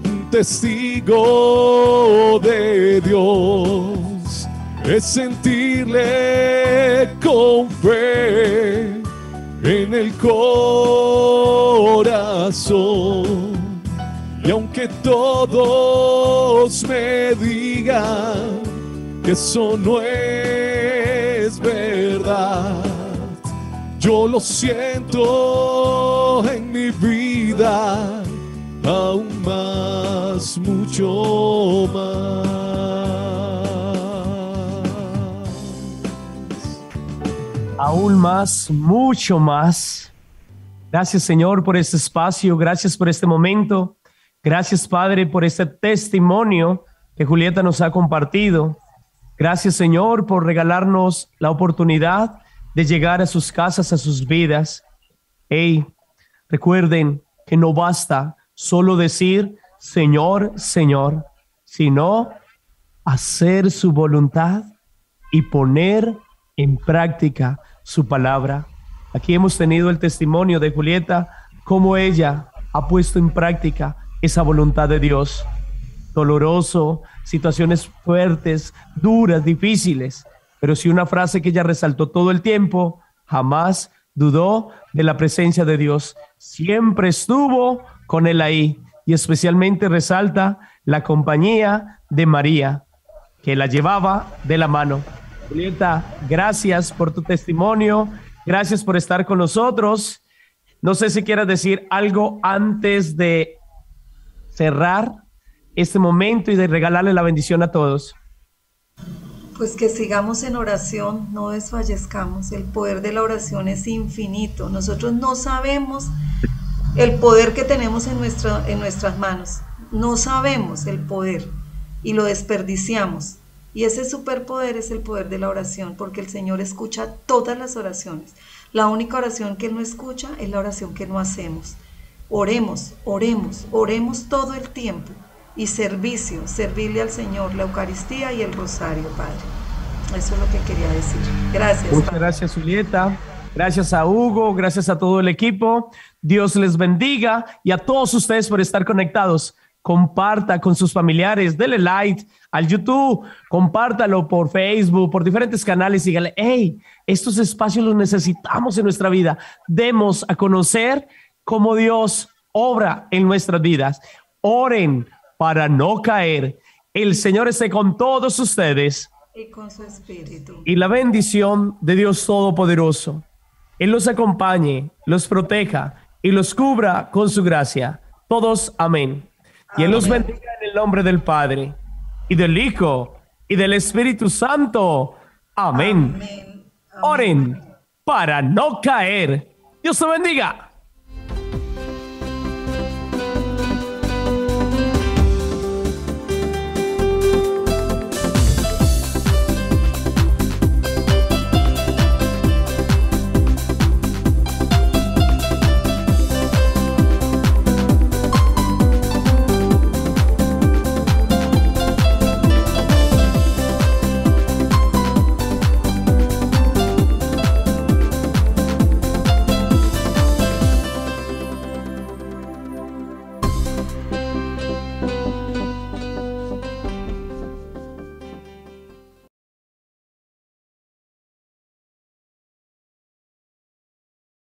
S1: un testigo de Dios es sentirle con fe en el corazón. Y aunque todos me digan que eso no es verdad, yo lo siento en mi vida aún más, mucho más.
S2: Aún más, mucho más. Gracias Señor por este espacio, gracias por este momento, gracias Padre por este testimonio que Julieta nos ha compartido. Gracias Señor por regalarnos la oportunidad de llegar a sus casas, a sus vidas. Hey, recuerden que no basta solo decir Señor, Señor, sino hacer su voluntad y poner en práctica su palabra. Aquí hemos tenido el testimonio de Julieta, cómo ella ha puesto en práctica esa voluntad de Dios. Doloroso, situaciones fuertes, duras, difíciles, pero si una frase que ella resaltó todo el tiempo, jamás dudó de la presencia de Dios. Siempre estuvo con él ahí y especialmente resalta la compañía de María, que la llevaba de la mano. Julieta, gracias por tu testimonio, gracias por estar con nosotros. No sé si quieras decir algo antes de cerrar este momento y de regalarle la bendición a todos.
S3: Pues que sigamos en oración, no desfallezcamos. El poder de la oración es infinito. Nosotros no sabemos el poder que tenemos en, en nuestras manos. No sabemos el poder y lo desperdiciamos. Y ese superpoder es el poder de la oración, porque el Señor escucha todas las oraciones. La única oración que Él no escucha es la oración que no hacemos. Oremos, oremos, oremos todo el tiempo. Y servicio, servirle al Señor, la Eucaristía y el Rosario, Padre. Eso es lo que quería decir. Gracias.
S2: Muchas gracias, Julieta. Gracias a Hugo, gracias a todo el equipo. Dios les bendiga y a todos ustedes por estar conectados comparta con sus familiares, dele like al YouTube, compártalo por Facebook, por diferentes canales y dígale, hey, estos espacios los necesitamos en nuestra vida. Demos a conocer cómo Dios obra en nuestras vidas. Oren para no caer. El Señor esté con todos ustedes.
S3: Y con su espíritu.
S2: Y la bendición de Dios Todopoderoso. Él los acompañe, los proteja y los cubra con su gracia. Todos, amén. Y Él los bendiga en el nombre del Padre y del Hijo y del Espíritu Santo. Amén. Oren para no caer. Dios te bendiga.